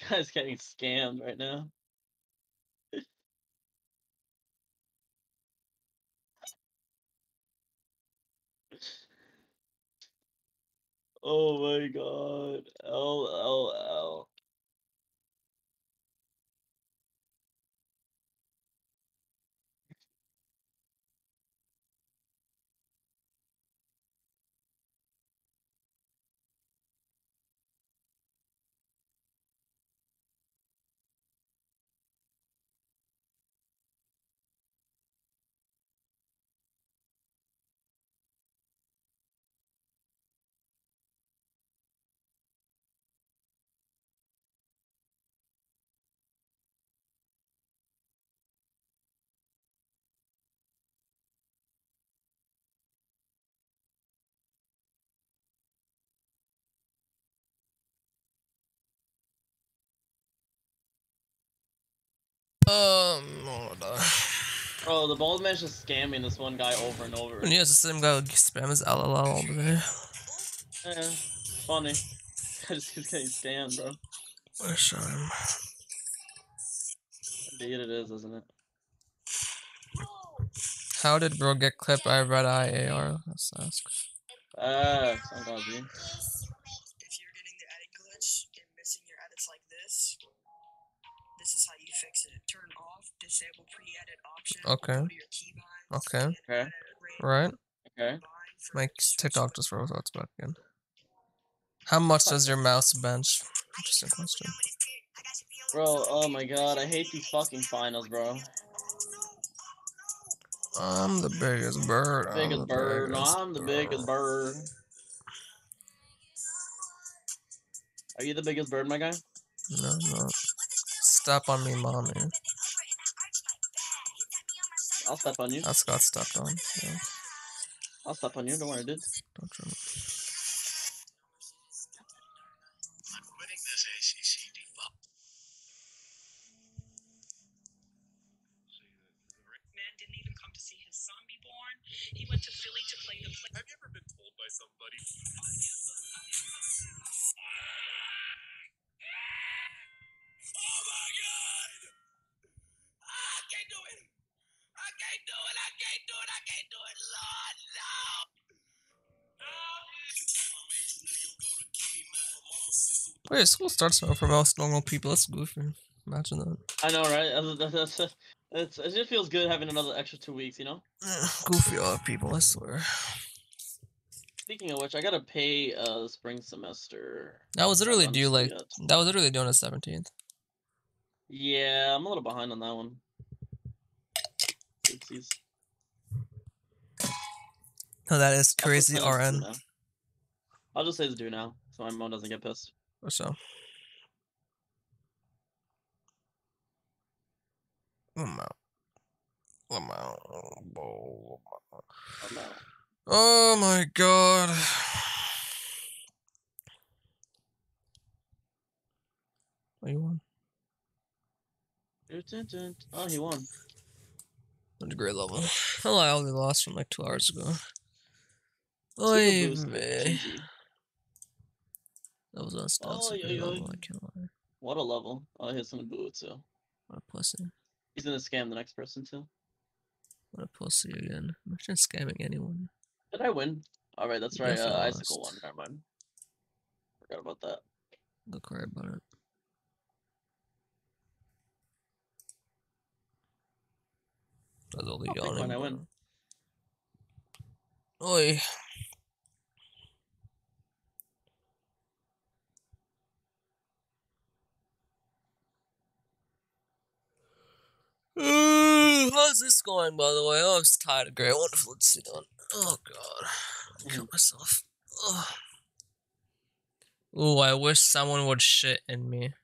This guy's getting scammed right now. Oh my god. L L L. Bro, the bald man's just scamming this one guy over and over. And yeah, it's the same guy who spams LLL all the day. Yeah, funny. I just keeps getting scammed, bro. Wish I'm. Indeed it is, isn't it? How did bro get clipped by Red Eye AR? Let's ask. Ah, some god, dude. if you're getting the edit glitch and missing your edits like this, this is how you fix it. Turn off disable pre-edit option. Okay. Go to your keybinds. Okay. Okay. Right? Okay. bind My switch TikTok just froze. That's back again. How much does your mouse bench? Interesting question. Bro, oh my god, I hate these fucking finals, bro. I'm the biggest bird. I'm Biggest the bird. No, I'm the biggest bird. Are you the biggest bird, my guy? No, no. Step on me, mommy. I'll step on you. That's got stepped on. Yeah, I'll step on you. Don't worry, dude. don't you? Wait, school starts for most normal people. That's goofy. Imagine that. I know, right? That's, that's, that's, it's, it just feels good having another extra two weeks, you know? Goofy old people, I swear. Speaking of which, I gotta pay uh, spring semester. That was literally due like yet. that was literally due on the seventeenth. Yeah, I'm a little behind on that one. Oopsies. Oh, that is crazy. RN. I'll just say it's due now, so my mom doesn't get pissed. So. Lamau. Lamau. Oh. Oh my god. What you won? Oh, he won. Oh, What's grade level? Oh, I only lost from like two hours ago. Super Oy boost, vey. GG. That was on stats. Oh, a yeah, yeah. level, I can't lie. What a level. Oh, he's gonna boo it too. What a pussy. He's gonna scam the next person too. What a pussy again. Imagine scamming anyone. Did I win? Alright, that's You right. Uh, Icicle won. Never mind. Forgot about that. Go cry about it. That's all the yawning. I win. Oi. Ooh, how's this going, by the way? Oh, I'm just tired of Grey Wonderful. Let's sit down. Oh, God. I'll kill myself. Oh. Ooh, I wish someone would shit in me.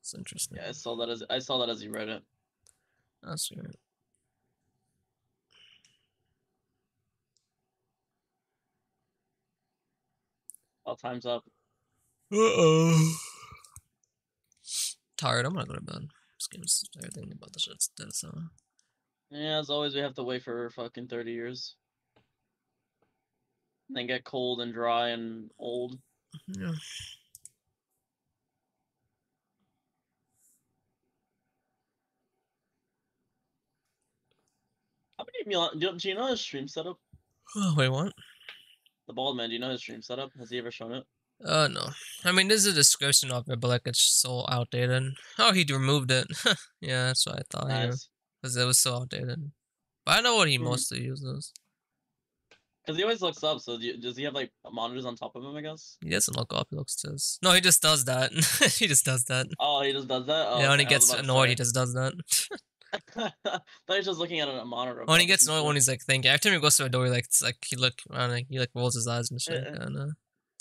It's interesting. Yeah, I saw that as I saw that as you read it. That's right. All time's up. Uh oh. Tired. I'm gonna go to bed. Game's everything about the shit's dead. So Yeah, as always, we have to wait for fucking thirty years. And then get cold and dry and old. yeah. How many Do, do you know his stream setup? Oh, wait, what? The bald man. Do you know his stream setup? Has he ever shown it? Uh, no. I mean, there's a description of it, but like it's so outdated. Oh, he removed it. yeah, that's what I thought. Nice. Because it was so outdated. But I know what he Mhm. mostly uses. Because he always looks up. So do you, does he have like monitors on top of him? I guess. He doesn't look up. He looks to his. No, he just does that. he just does that. Oh, he just does that. Oh, yeah, when he okay, was gets annoyed, he just does that. Thought he was just looking at a monitor. when he gets annoyed, when he's like thinking. Every time he goes to a door, he like it's like he look, I don't know, he like rolls his eyes and shit. Yeah. And, uh,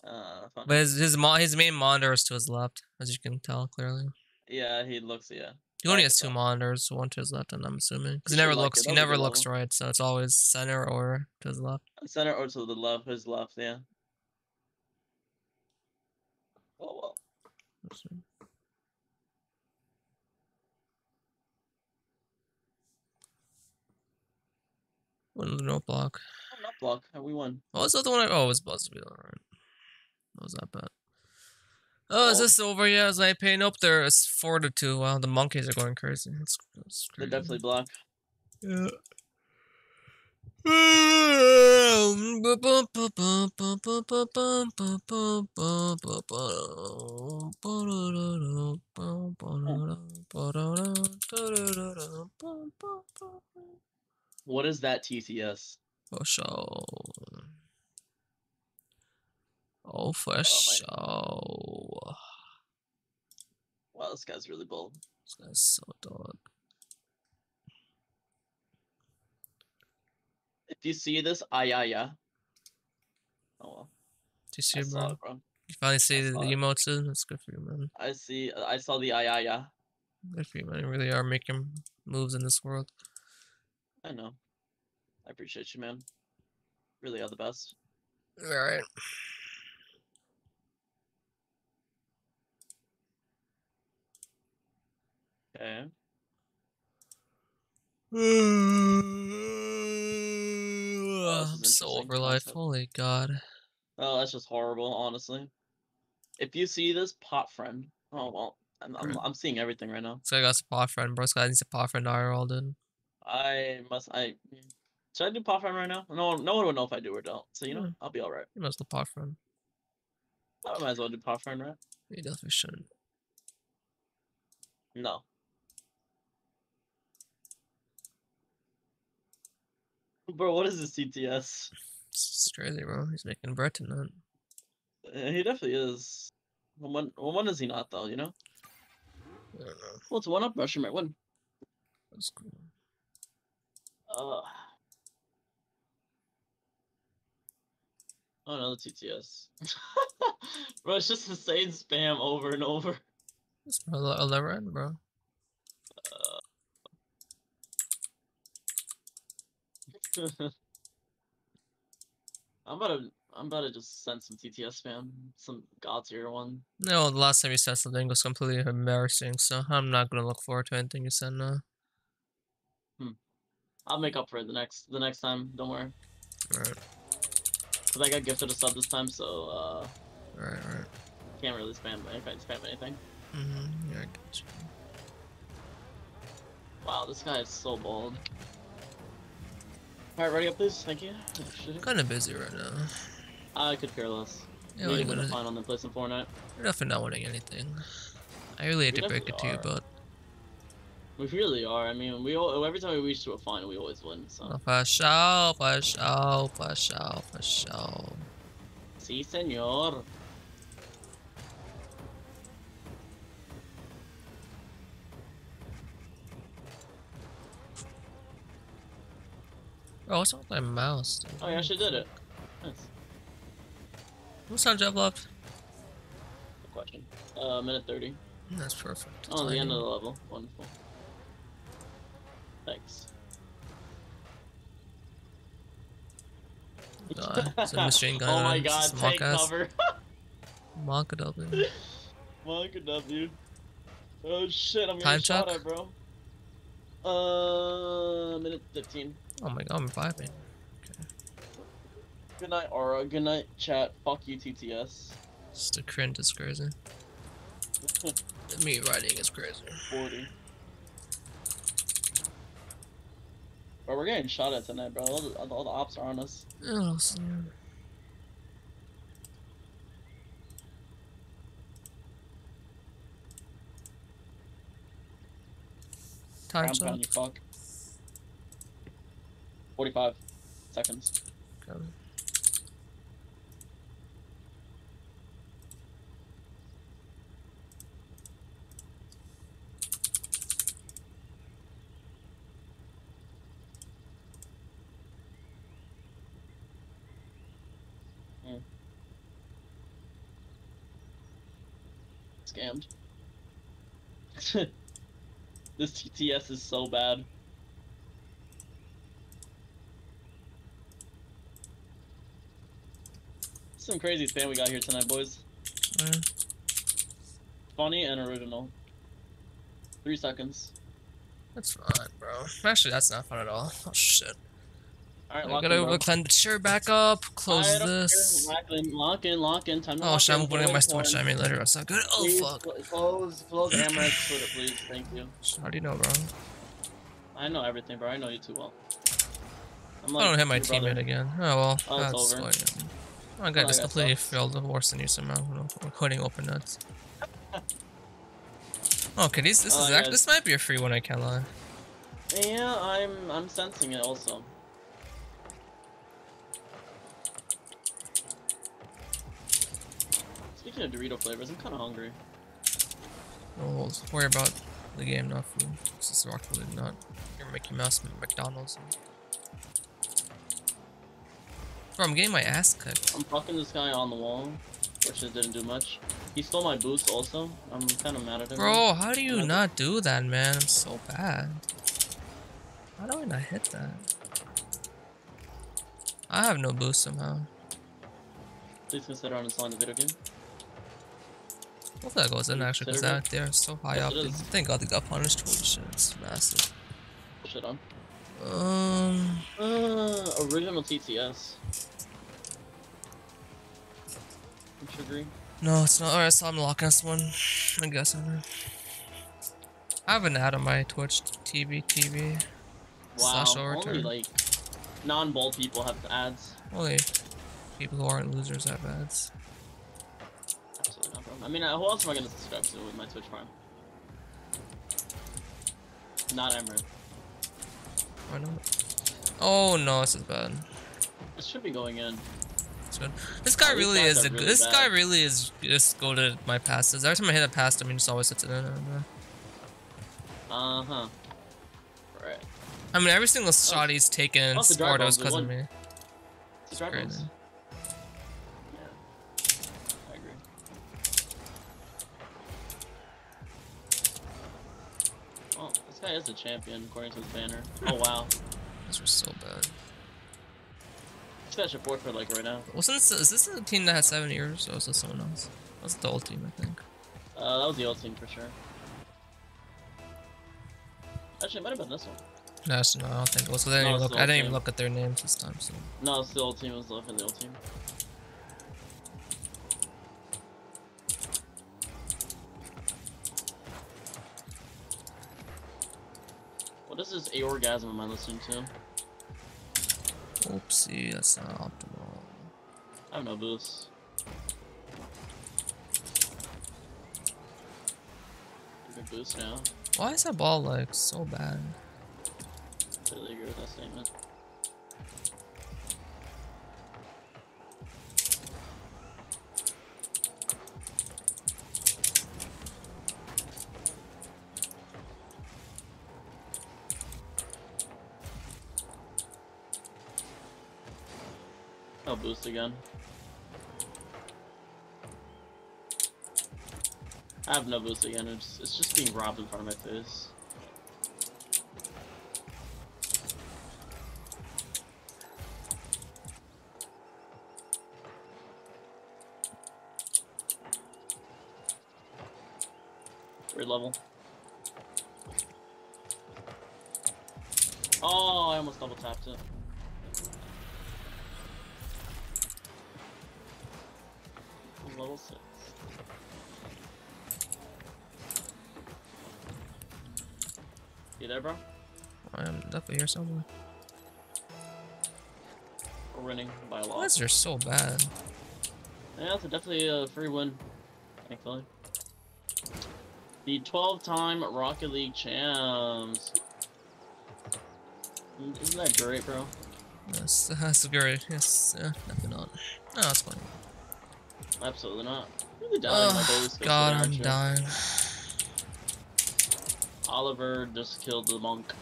Uh, but his his, mo- his main monitor is to his left, as you can tell clearly. yeah, he looks. Yeah. He only has two monitors, one to his left, and I'm assuming because he never like looks, it, he never looks right, so it's always center or to his left. Center or to the left, his left. Yeah. Oh well. See. One no block. Oh, not block. We won. What was the other one? I- Oh, it was Buzzville. Alright. What was that bet? Oh, is Oh. this over yet? Is I paying up there? It's four to two. Wow, the monkeys are going crazy. That's They're definitely block. Yeah. What is that TCS? For oh, sure. Oh, for my- sure. Wow, this guy's really bold. This guy's so dog. If you see this, ah yeah yeah. Oh well. Do you see I it, bro? it, bro. You finally see the it. emotes? That's good for you, man. I see. I saw the ah yeah yeah. Good for you, man. You really are making moves in this world. I know. I appreciate you, man. Really are the best. Alright. Okay. I'm so over life. concept. Holy god. Oh, that's just horrible, honestly. If you see this pot friend, oh well, I'm I'm, I'm seeing everything right now. This guy got a pot friend, bro. This guy needs a pot friend IRL, dude. I must. I should I do pot friend right now? No one, no one would know if I do or don't. So you know, Hmm. I'll be all right. He must have pot friend. I might as well do pot friend, right? He definitely shouldn't. No. Bro, what is this CTS? It's crazy, bro. He's making bread tonight. Uh, He definitely is. When, when is he not though? You know. I don't know. Well, it's one up. Russian might win. That's cool. Uh. Oh no, the TTS. bro, it's just the same spam over and over. It's probably I'll bro. I'm about to, I'm about to just send some TTS spam, some god tier one. No, the last time you said something was completely embarrassing, so I'm not gonna look forward to anything you said now. Hmm. I'll make up for it the next, the next time. Don't worry. Alright. Cause I got gifted a sub this time, so uh, Right, right. Can't really spam if I spam anything. Mm-hmm. Yeah, I get you. Wow, this guy is so bold. Alright, ready up please, thank you. Oh, shit. Kind of busy right now. I could care less. Yeah, we like, need to win a what is- final and play some Fortnite. We're definitely not winning anything. I really hate We to break it to you, but We really are. I mean, we all, every time we reach to a final, we always win. So, for sure, for sure, for sure, for sure. si, señor. Bro, what's with my mouse? Dude? Oh, you actually did it. Nice. What's on job left? Good question. Uh, minute thirty. That's perfect. Oh, the end of the level. Wonderful. Thanks. Uh, it's a machine gun. oh my god, take mock-ass. cover. Mock it up, dude. Monk it up, dude. Oh shit, I'm Time getting shot at, bro. Uh, minute 15. Oh my god, I'm vibing. Okay. Good night, Aura. Good night, chat. Fuck you, TTS. Just a cringe is crazy. Me writing is crazy. 40. Bro, we're getting shot at tonight, bro. All the, all the ops are on us. Oh, snap. Time zone. 45 seconds. Got it. Hmm. Scammed. this TTS is so bad. Some crazy spam we got here tonight, boys. Yeah. Funny and original. Three seconds. That's fine, bro. Actually, that's not fun at all. Oh shit. Alright, I lock gotta in, bro. cleanse the chair back up. Close I this. Lock in, lock in, lock in. Time to Oh lock shit, in. I'm opening my it Twitch on. emulator. It's not good. Oh Please fuck. cl- Close, close Amrex Twitter, please. Thank you. How do you know, bro? I know everything, bro. I know you too well. I'm I don't hit my your brother. teammate again. Oh well, Oh, that's over. Oh, got just completely failed worse than you somehow. I'm quitting open nuts. Okay, these, this Oh, is yeah. this might be a free one. I can't lie. Yeah, I'm I'm sensing it also. Speaking of Dorito flavors, I'm kind of hungry. No, we'll worry about the game, not food. This is Rocket League, not your Mickey Mouse and McDonald's. Bro, I'm getting my ass kicked. I'm fucking this guy on the wall, which didn't do much. He stole my boost also. I'm kind of mad at him. Bro, how do you not do that, man? I'm so bad. How do I not hit that? I have no boost somehow. Please consider uninstalling the video game. Hopefully that goes in actually, because that they're so high Yes, up. is. Thank God they got punished. Holy shit, it's massive. Shit on. Um, Uh, original TTS. I'm sugary. no, it's not. Alright, so I'm locking this one. I guess I know. I have an ad on my Twitch TV TV. Wow, Slash only like non-bold people have ads. Only people who aren't losers have ads. Absolutely no problem. I mean, uh, who else am I gonna subscribe to with my Twitch Prime? Not Emirates. Why not? Oh no, this is bad. This should be going in. This guy Oh, really is a good. really This guy really is just go to my passes. Every time I hit a pass, I mean, just always hits it in. uh, Uh huh. Right. I mean, every single shot he's taken Oh, scored was because of me. Subscribe Great, us. I agree. Oh, this guy is a champion according to his banner. Oh wow. These were so bad that support for like right now. Wasn't this, is this the team that had seven years, or was this someone else? That's the old team, I think. Uh, that was the old team for sure. Actually, it might have been this one. No, no, I don't think it was. I didn't, no, even, look, I didn't even look at their names this time. So. No, it's the old team. It was left in the old team. What is this aorgasm am I listening to? Oopsie, that's not optimal. I have no boost. Good boost now. Why is that ball like so bad? Completely agree with that statement. Boost again. I have no boost again, it's, it's just being robbed in front of my face. Here somewhere. We're winning by a lot. is there so bad? Yeah, it's definitely a free win. Thankfully. The 12-time Rocket League champs. Isn't that great, bro? That's, that's great. Yes, yeah, definitely not. No, that's fine. Absolutely not. Really goalie Oh, God, I'm dying. Oliver just killed the monk.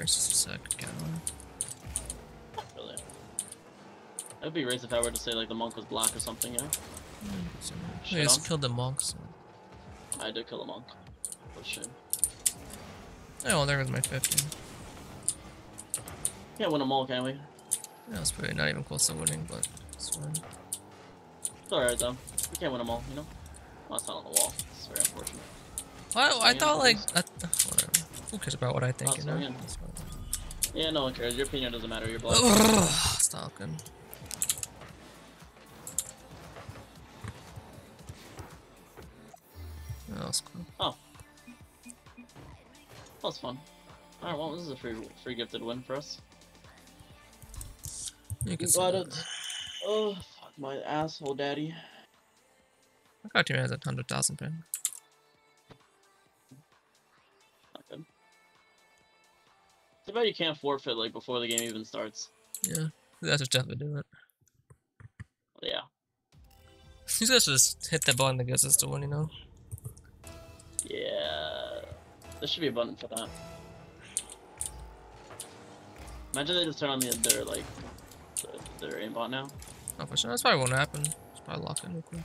It's racist a sec. Get on. Really. It would be racist if I were to say like the monk was black or something, yeah? Hmm, so, Shit he just killed the monks. I did kill a monk. Oh shit. Oh, well, there goes my 50. Can't win them all, can we? Yeah, it's pretty not even close to winning, but it's fine. It's alright though. We can't win them all, you know? Well, it's not on the wall. It's very unfortunate. Well, I Yeah, thought like. I, whatever. Who cares about what I think? Oh, you know. yeah. That's fine. Yeah, no one cares. Your opinion doesn't matter. You're black. Stalking. Oh, that's cool. Oh. That's fun. Alright, well, this is a free, free gifted win for us. You can got it. Oh, fuck my asshole, daddy. I got you has a hundred thousand Too bad you can't forfeit like before the game even starts. Yeah, that's what definitely do it. Yeah. These guys just hit that button that gets us to win, you know. Yeah. There should be a button for that. Imagine they just turn on the, their like the, their aimbot now. Oh, for sure. That's probably won't happen. It's probably locked in real quick.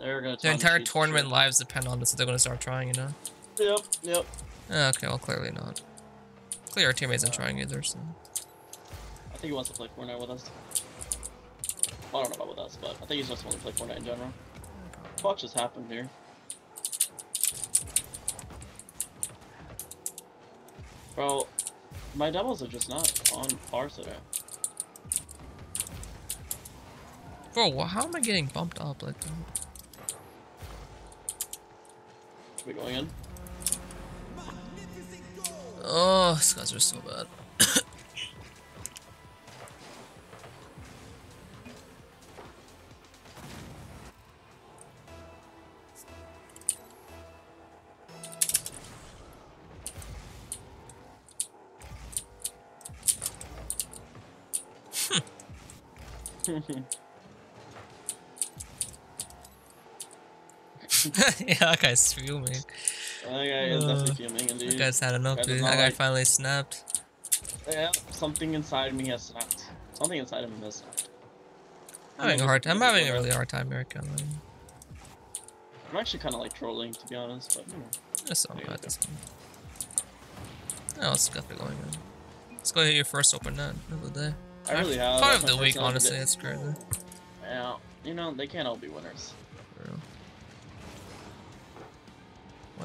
They're gonna. The entire tournament lives depend on this, so they're gonna start trying, you know. Yep. Yep. Ah, okay, well, clearly not. Clearly our team isn't trying either, so. I think he wants to play Fortnite with us. I don't know about with us, but I think he's just wants to play Fortnite in general. What just happened here? Bro, my demos are just not on par today. Bro, how am I getting bumped up like that? we going in? Oh, these guys are so bad. yeah, that guy's fuming. That guy is Uh, definitely fuming, indeed. That guy's had enough, dude. That guy like- finally snapped. Yeah, something inside me has snapped. Something inside of me has snapped. I'm having a hard I'm having a really hard time here, Cameron. I'm actually kind of like trolling, to be honest, but you know. That's not bad this one. No, let's get it going in. Let's go hit your first open net of the day. I really have. Five of the week, honestly. It's crazy. Yeah, you know, they can't all be winners.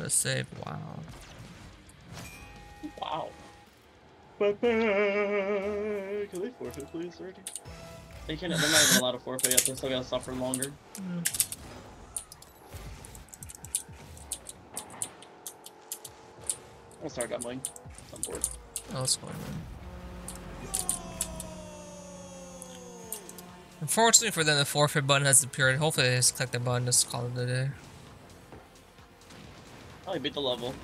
What a save. Wow. Wow. Can they forfeit, please, already? They can't. They're not even allowed to forfeit yet. They still gotta suffer longer. I'll start demoing. I'm bored. Oh, that's fine, man. Unfortunately for them, the forfeit button has appeared. Hopefully they just click the button, just call it a day. You beat the level.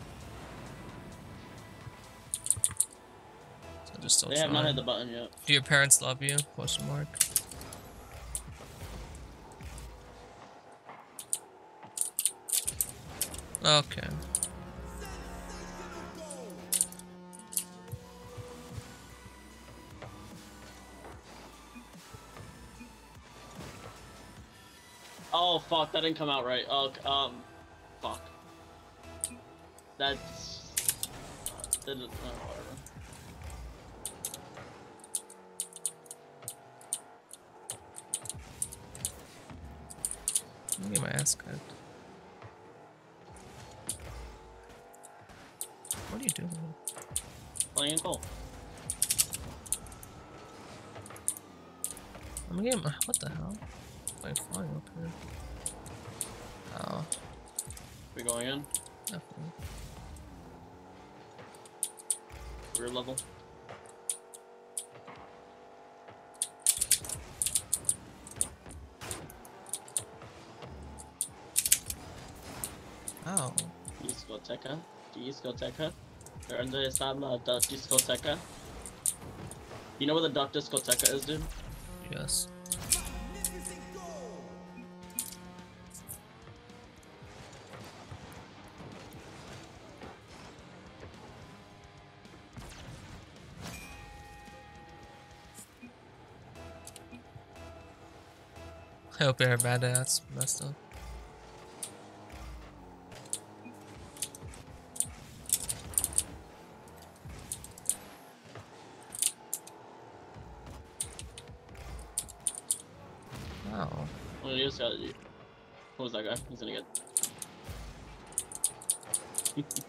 So just still They have not hit the button yet. Do your parents love you? Question mark. Okay. Oh fuck, that didn't come out right. Oh, um, fuck. That's. Didn't. Oh, whatever. Let me get my ass cut. What are you doing? Playing goal. I'm getting my. What the hell? I'm flying up here. Oh, We going in? definitely. Rear level. Oh. Discoteca. Discoteca. ¿Dónde está la discoteca? You know where the duck discoteca is, dude? Yes. I hope you're bad at that's messed up. Wow. Well, you just got. What was that guy? He's gonna get.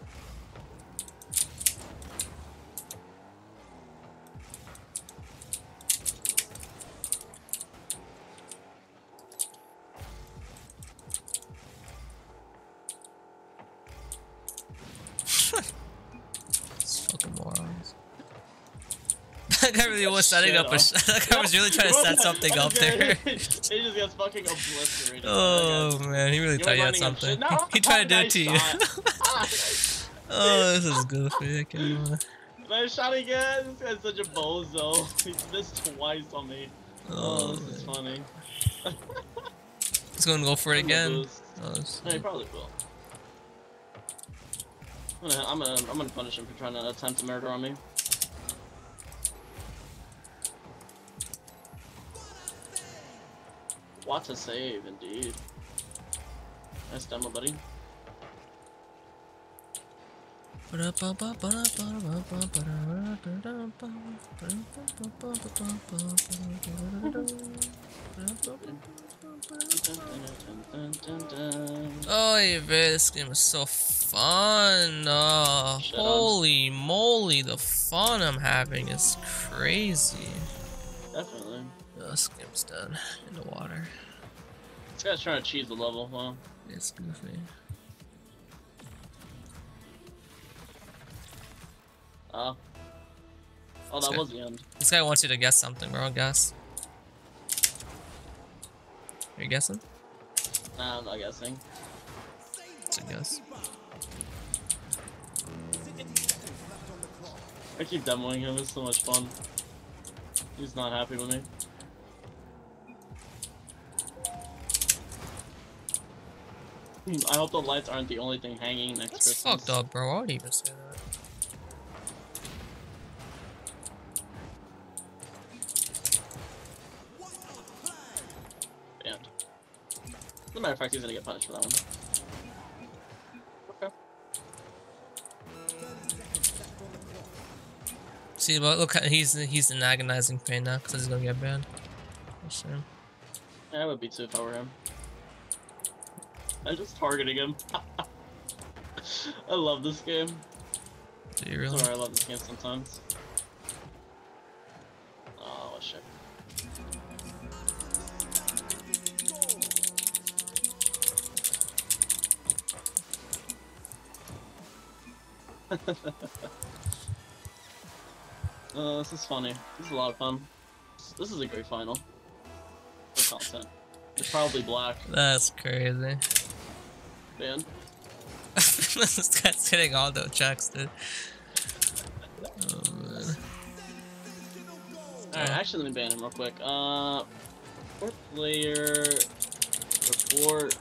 was setting up a. that guy was really trying to set something up there. he just gets fucking obliterated. Oh man, he really You thought he had something. No, he tried to do it to you. shot. Oh, this is goofy. I can't. Nice shot again. This guy's such a bozo. He missed twice on me. Oh, Oh, this is funny. he's gonna go for it I'm again. Oh, No, he probably will. I'm gonna, I'm gonna, I'm gonna punish him for trying to attempt a murder on me. What a save, indeed. Nice demo, buddy. Oh, yeah, this game is so fun. Uh, up. holy moly, the fun I'm having is crazy. Definitely. Oh, this game's done water. This guy's trying to cheese the level. huh? It's goofy. uh. Oh, that was the end. This guy wants you to guess something, bro. Guess. Are you guessing? Nah, I'm not guessing. It's a guess. I keep demoing him. It's so much fun. He's not happy with me. I hope the lights aren't the only thing hanging next That's Christmas. fucked up, bro. I would even say that? Banned. As a matter of fact, he's gonna get punished for that one. Okay. See, but look, he's he's in agonizing pain now because he's gonna get banned. That's shame. Yeah, I would be too if I were him. I'm just targeting him. I love this game. Do you really? Sorry, I love this game sometimes. Oh shit. uh, this is funny. This is a lot of fun. This is a great final. For content. It's probably black. That's crazy. Ban. this guy's hitting all the checks, dude. Oh, man. Alright, actually, let me ban him real quick. Uh, report player, report,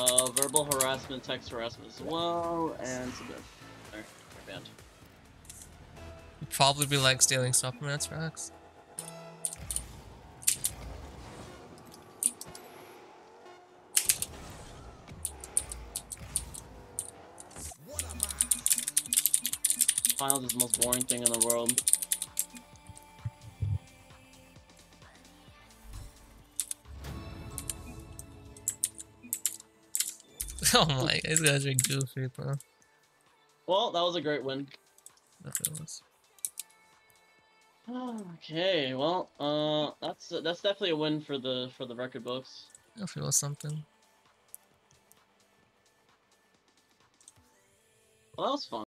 uh, verbal harassment, text harassment as well, and submit. Alright, banned. Probably be like stealing supplements, Rex. Finals is the most boring thing in the world. oh my, these guys are goofy, bro. Well, that was a great win. Okay, well, uh, that's that's definitely a win for the for the record books. Definitely was something. Well, that was fun.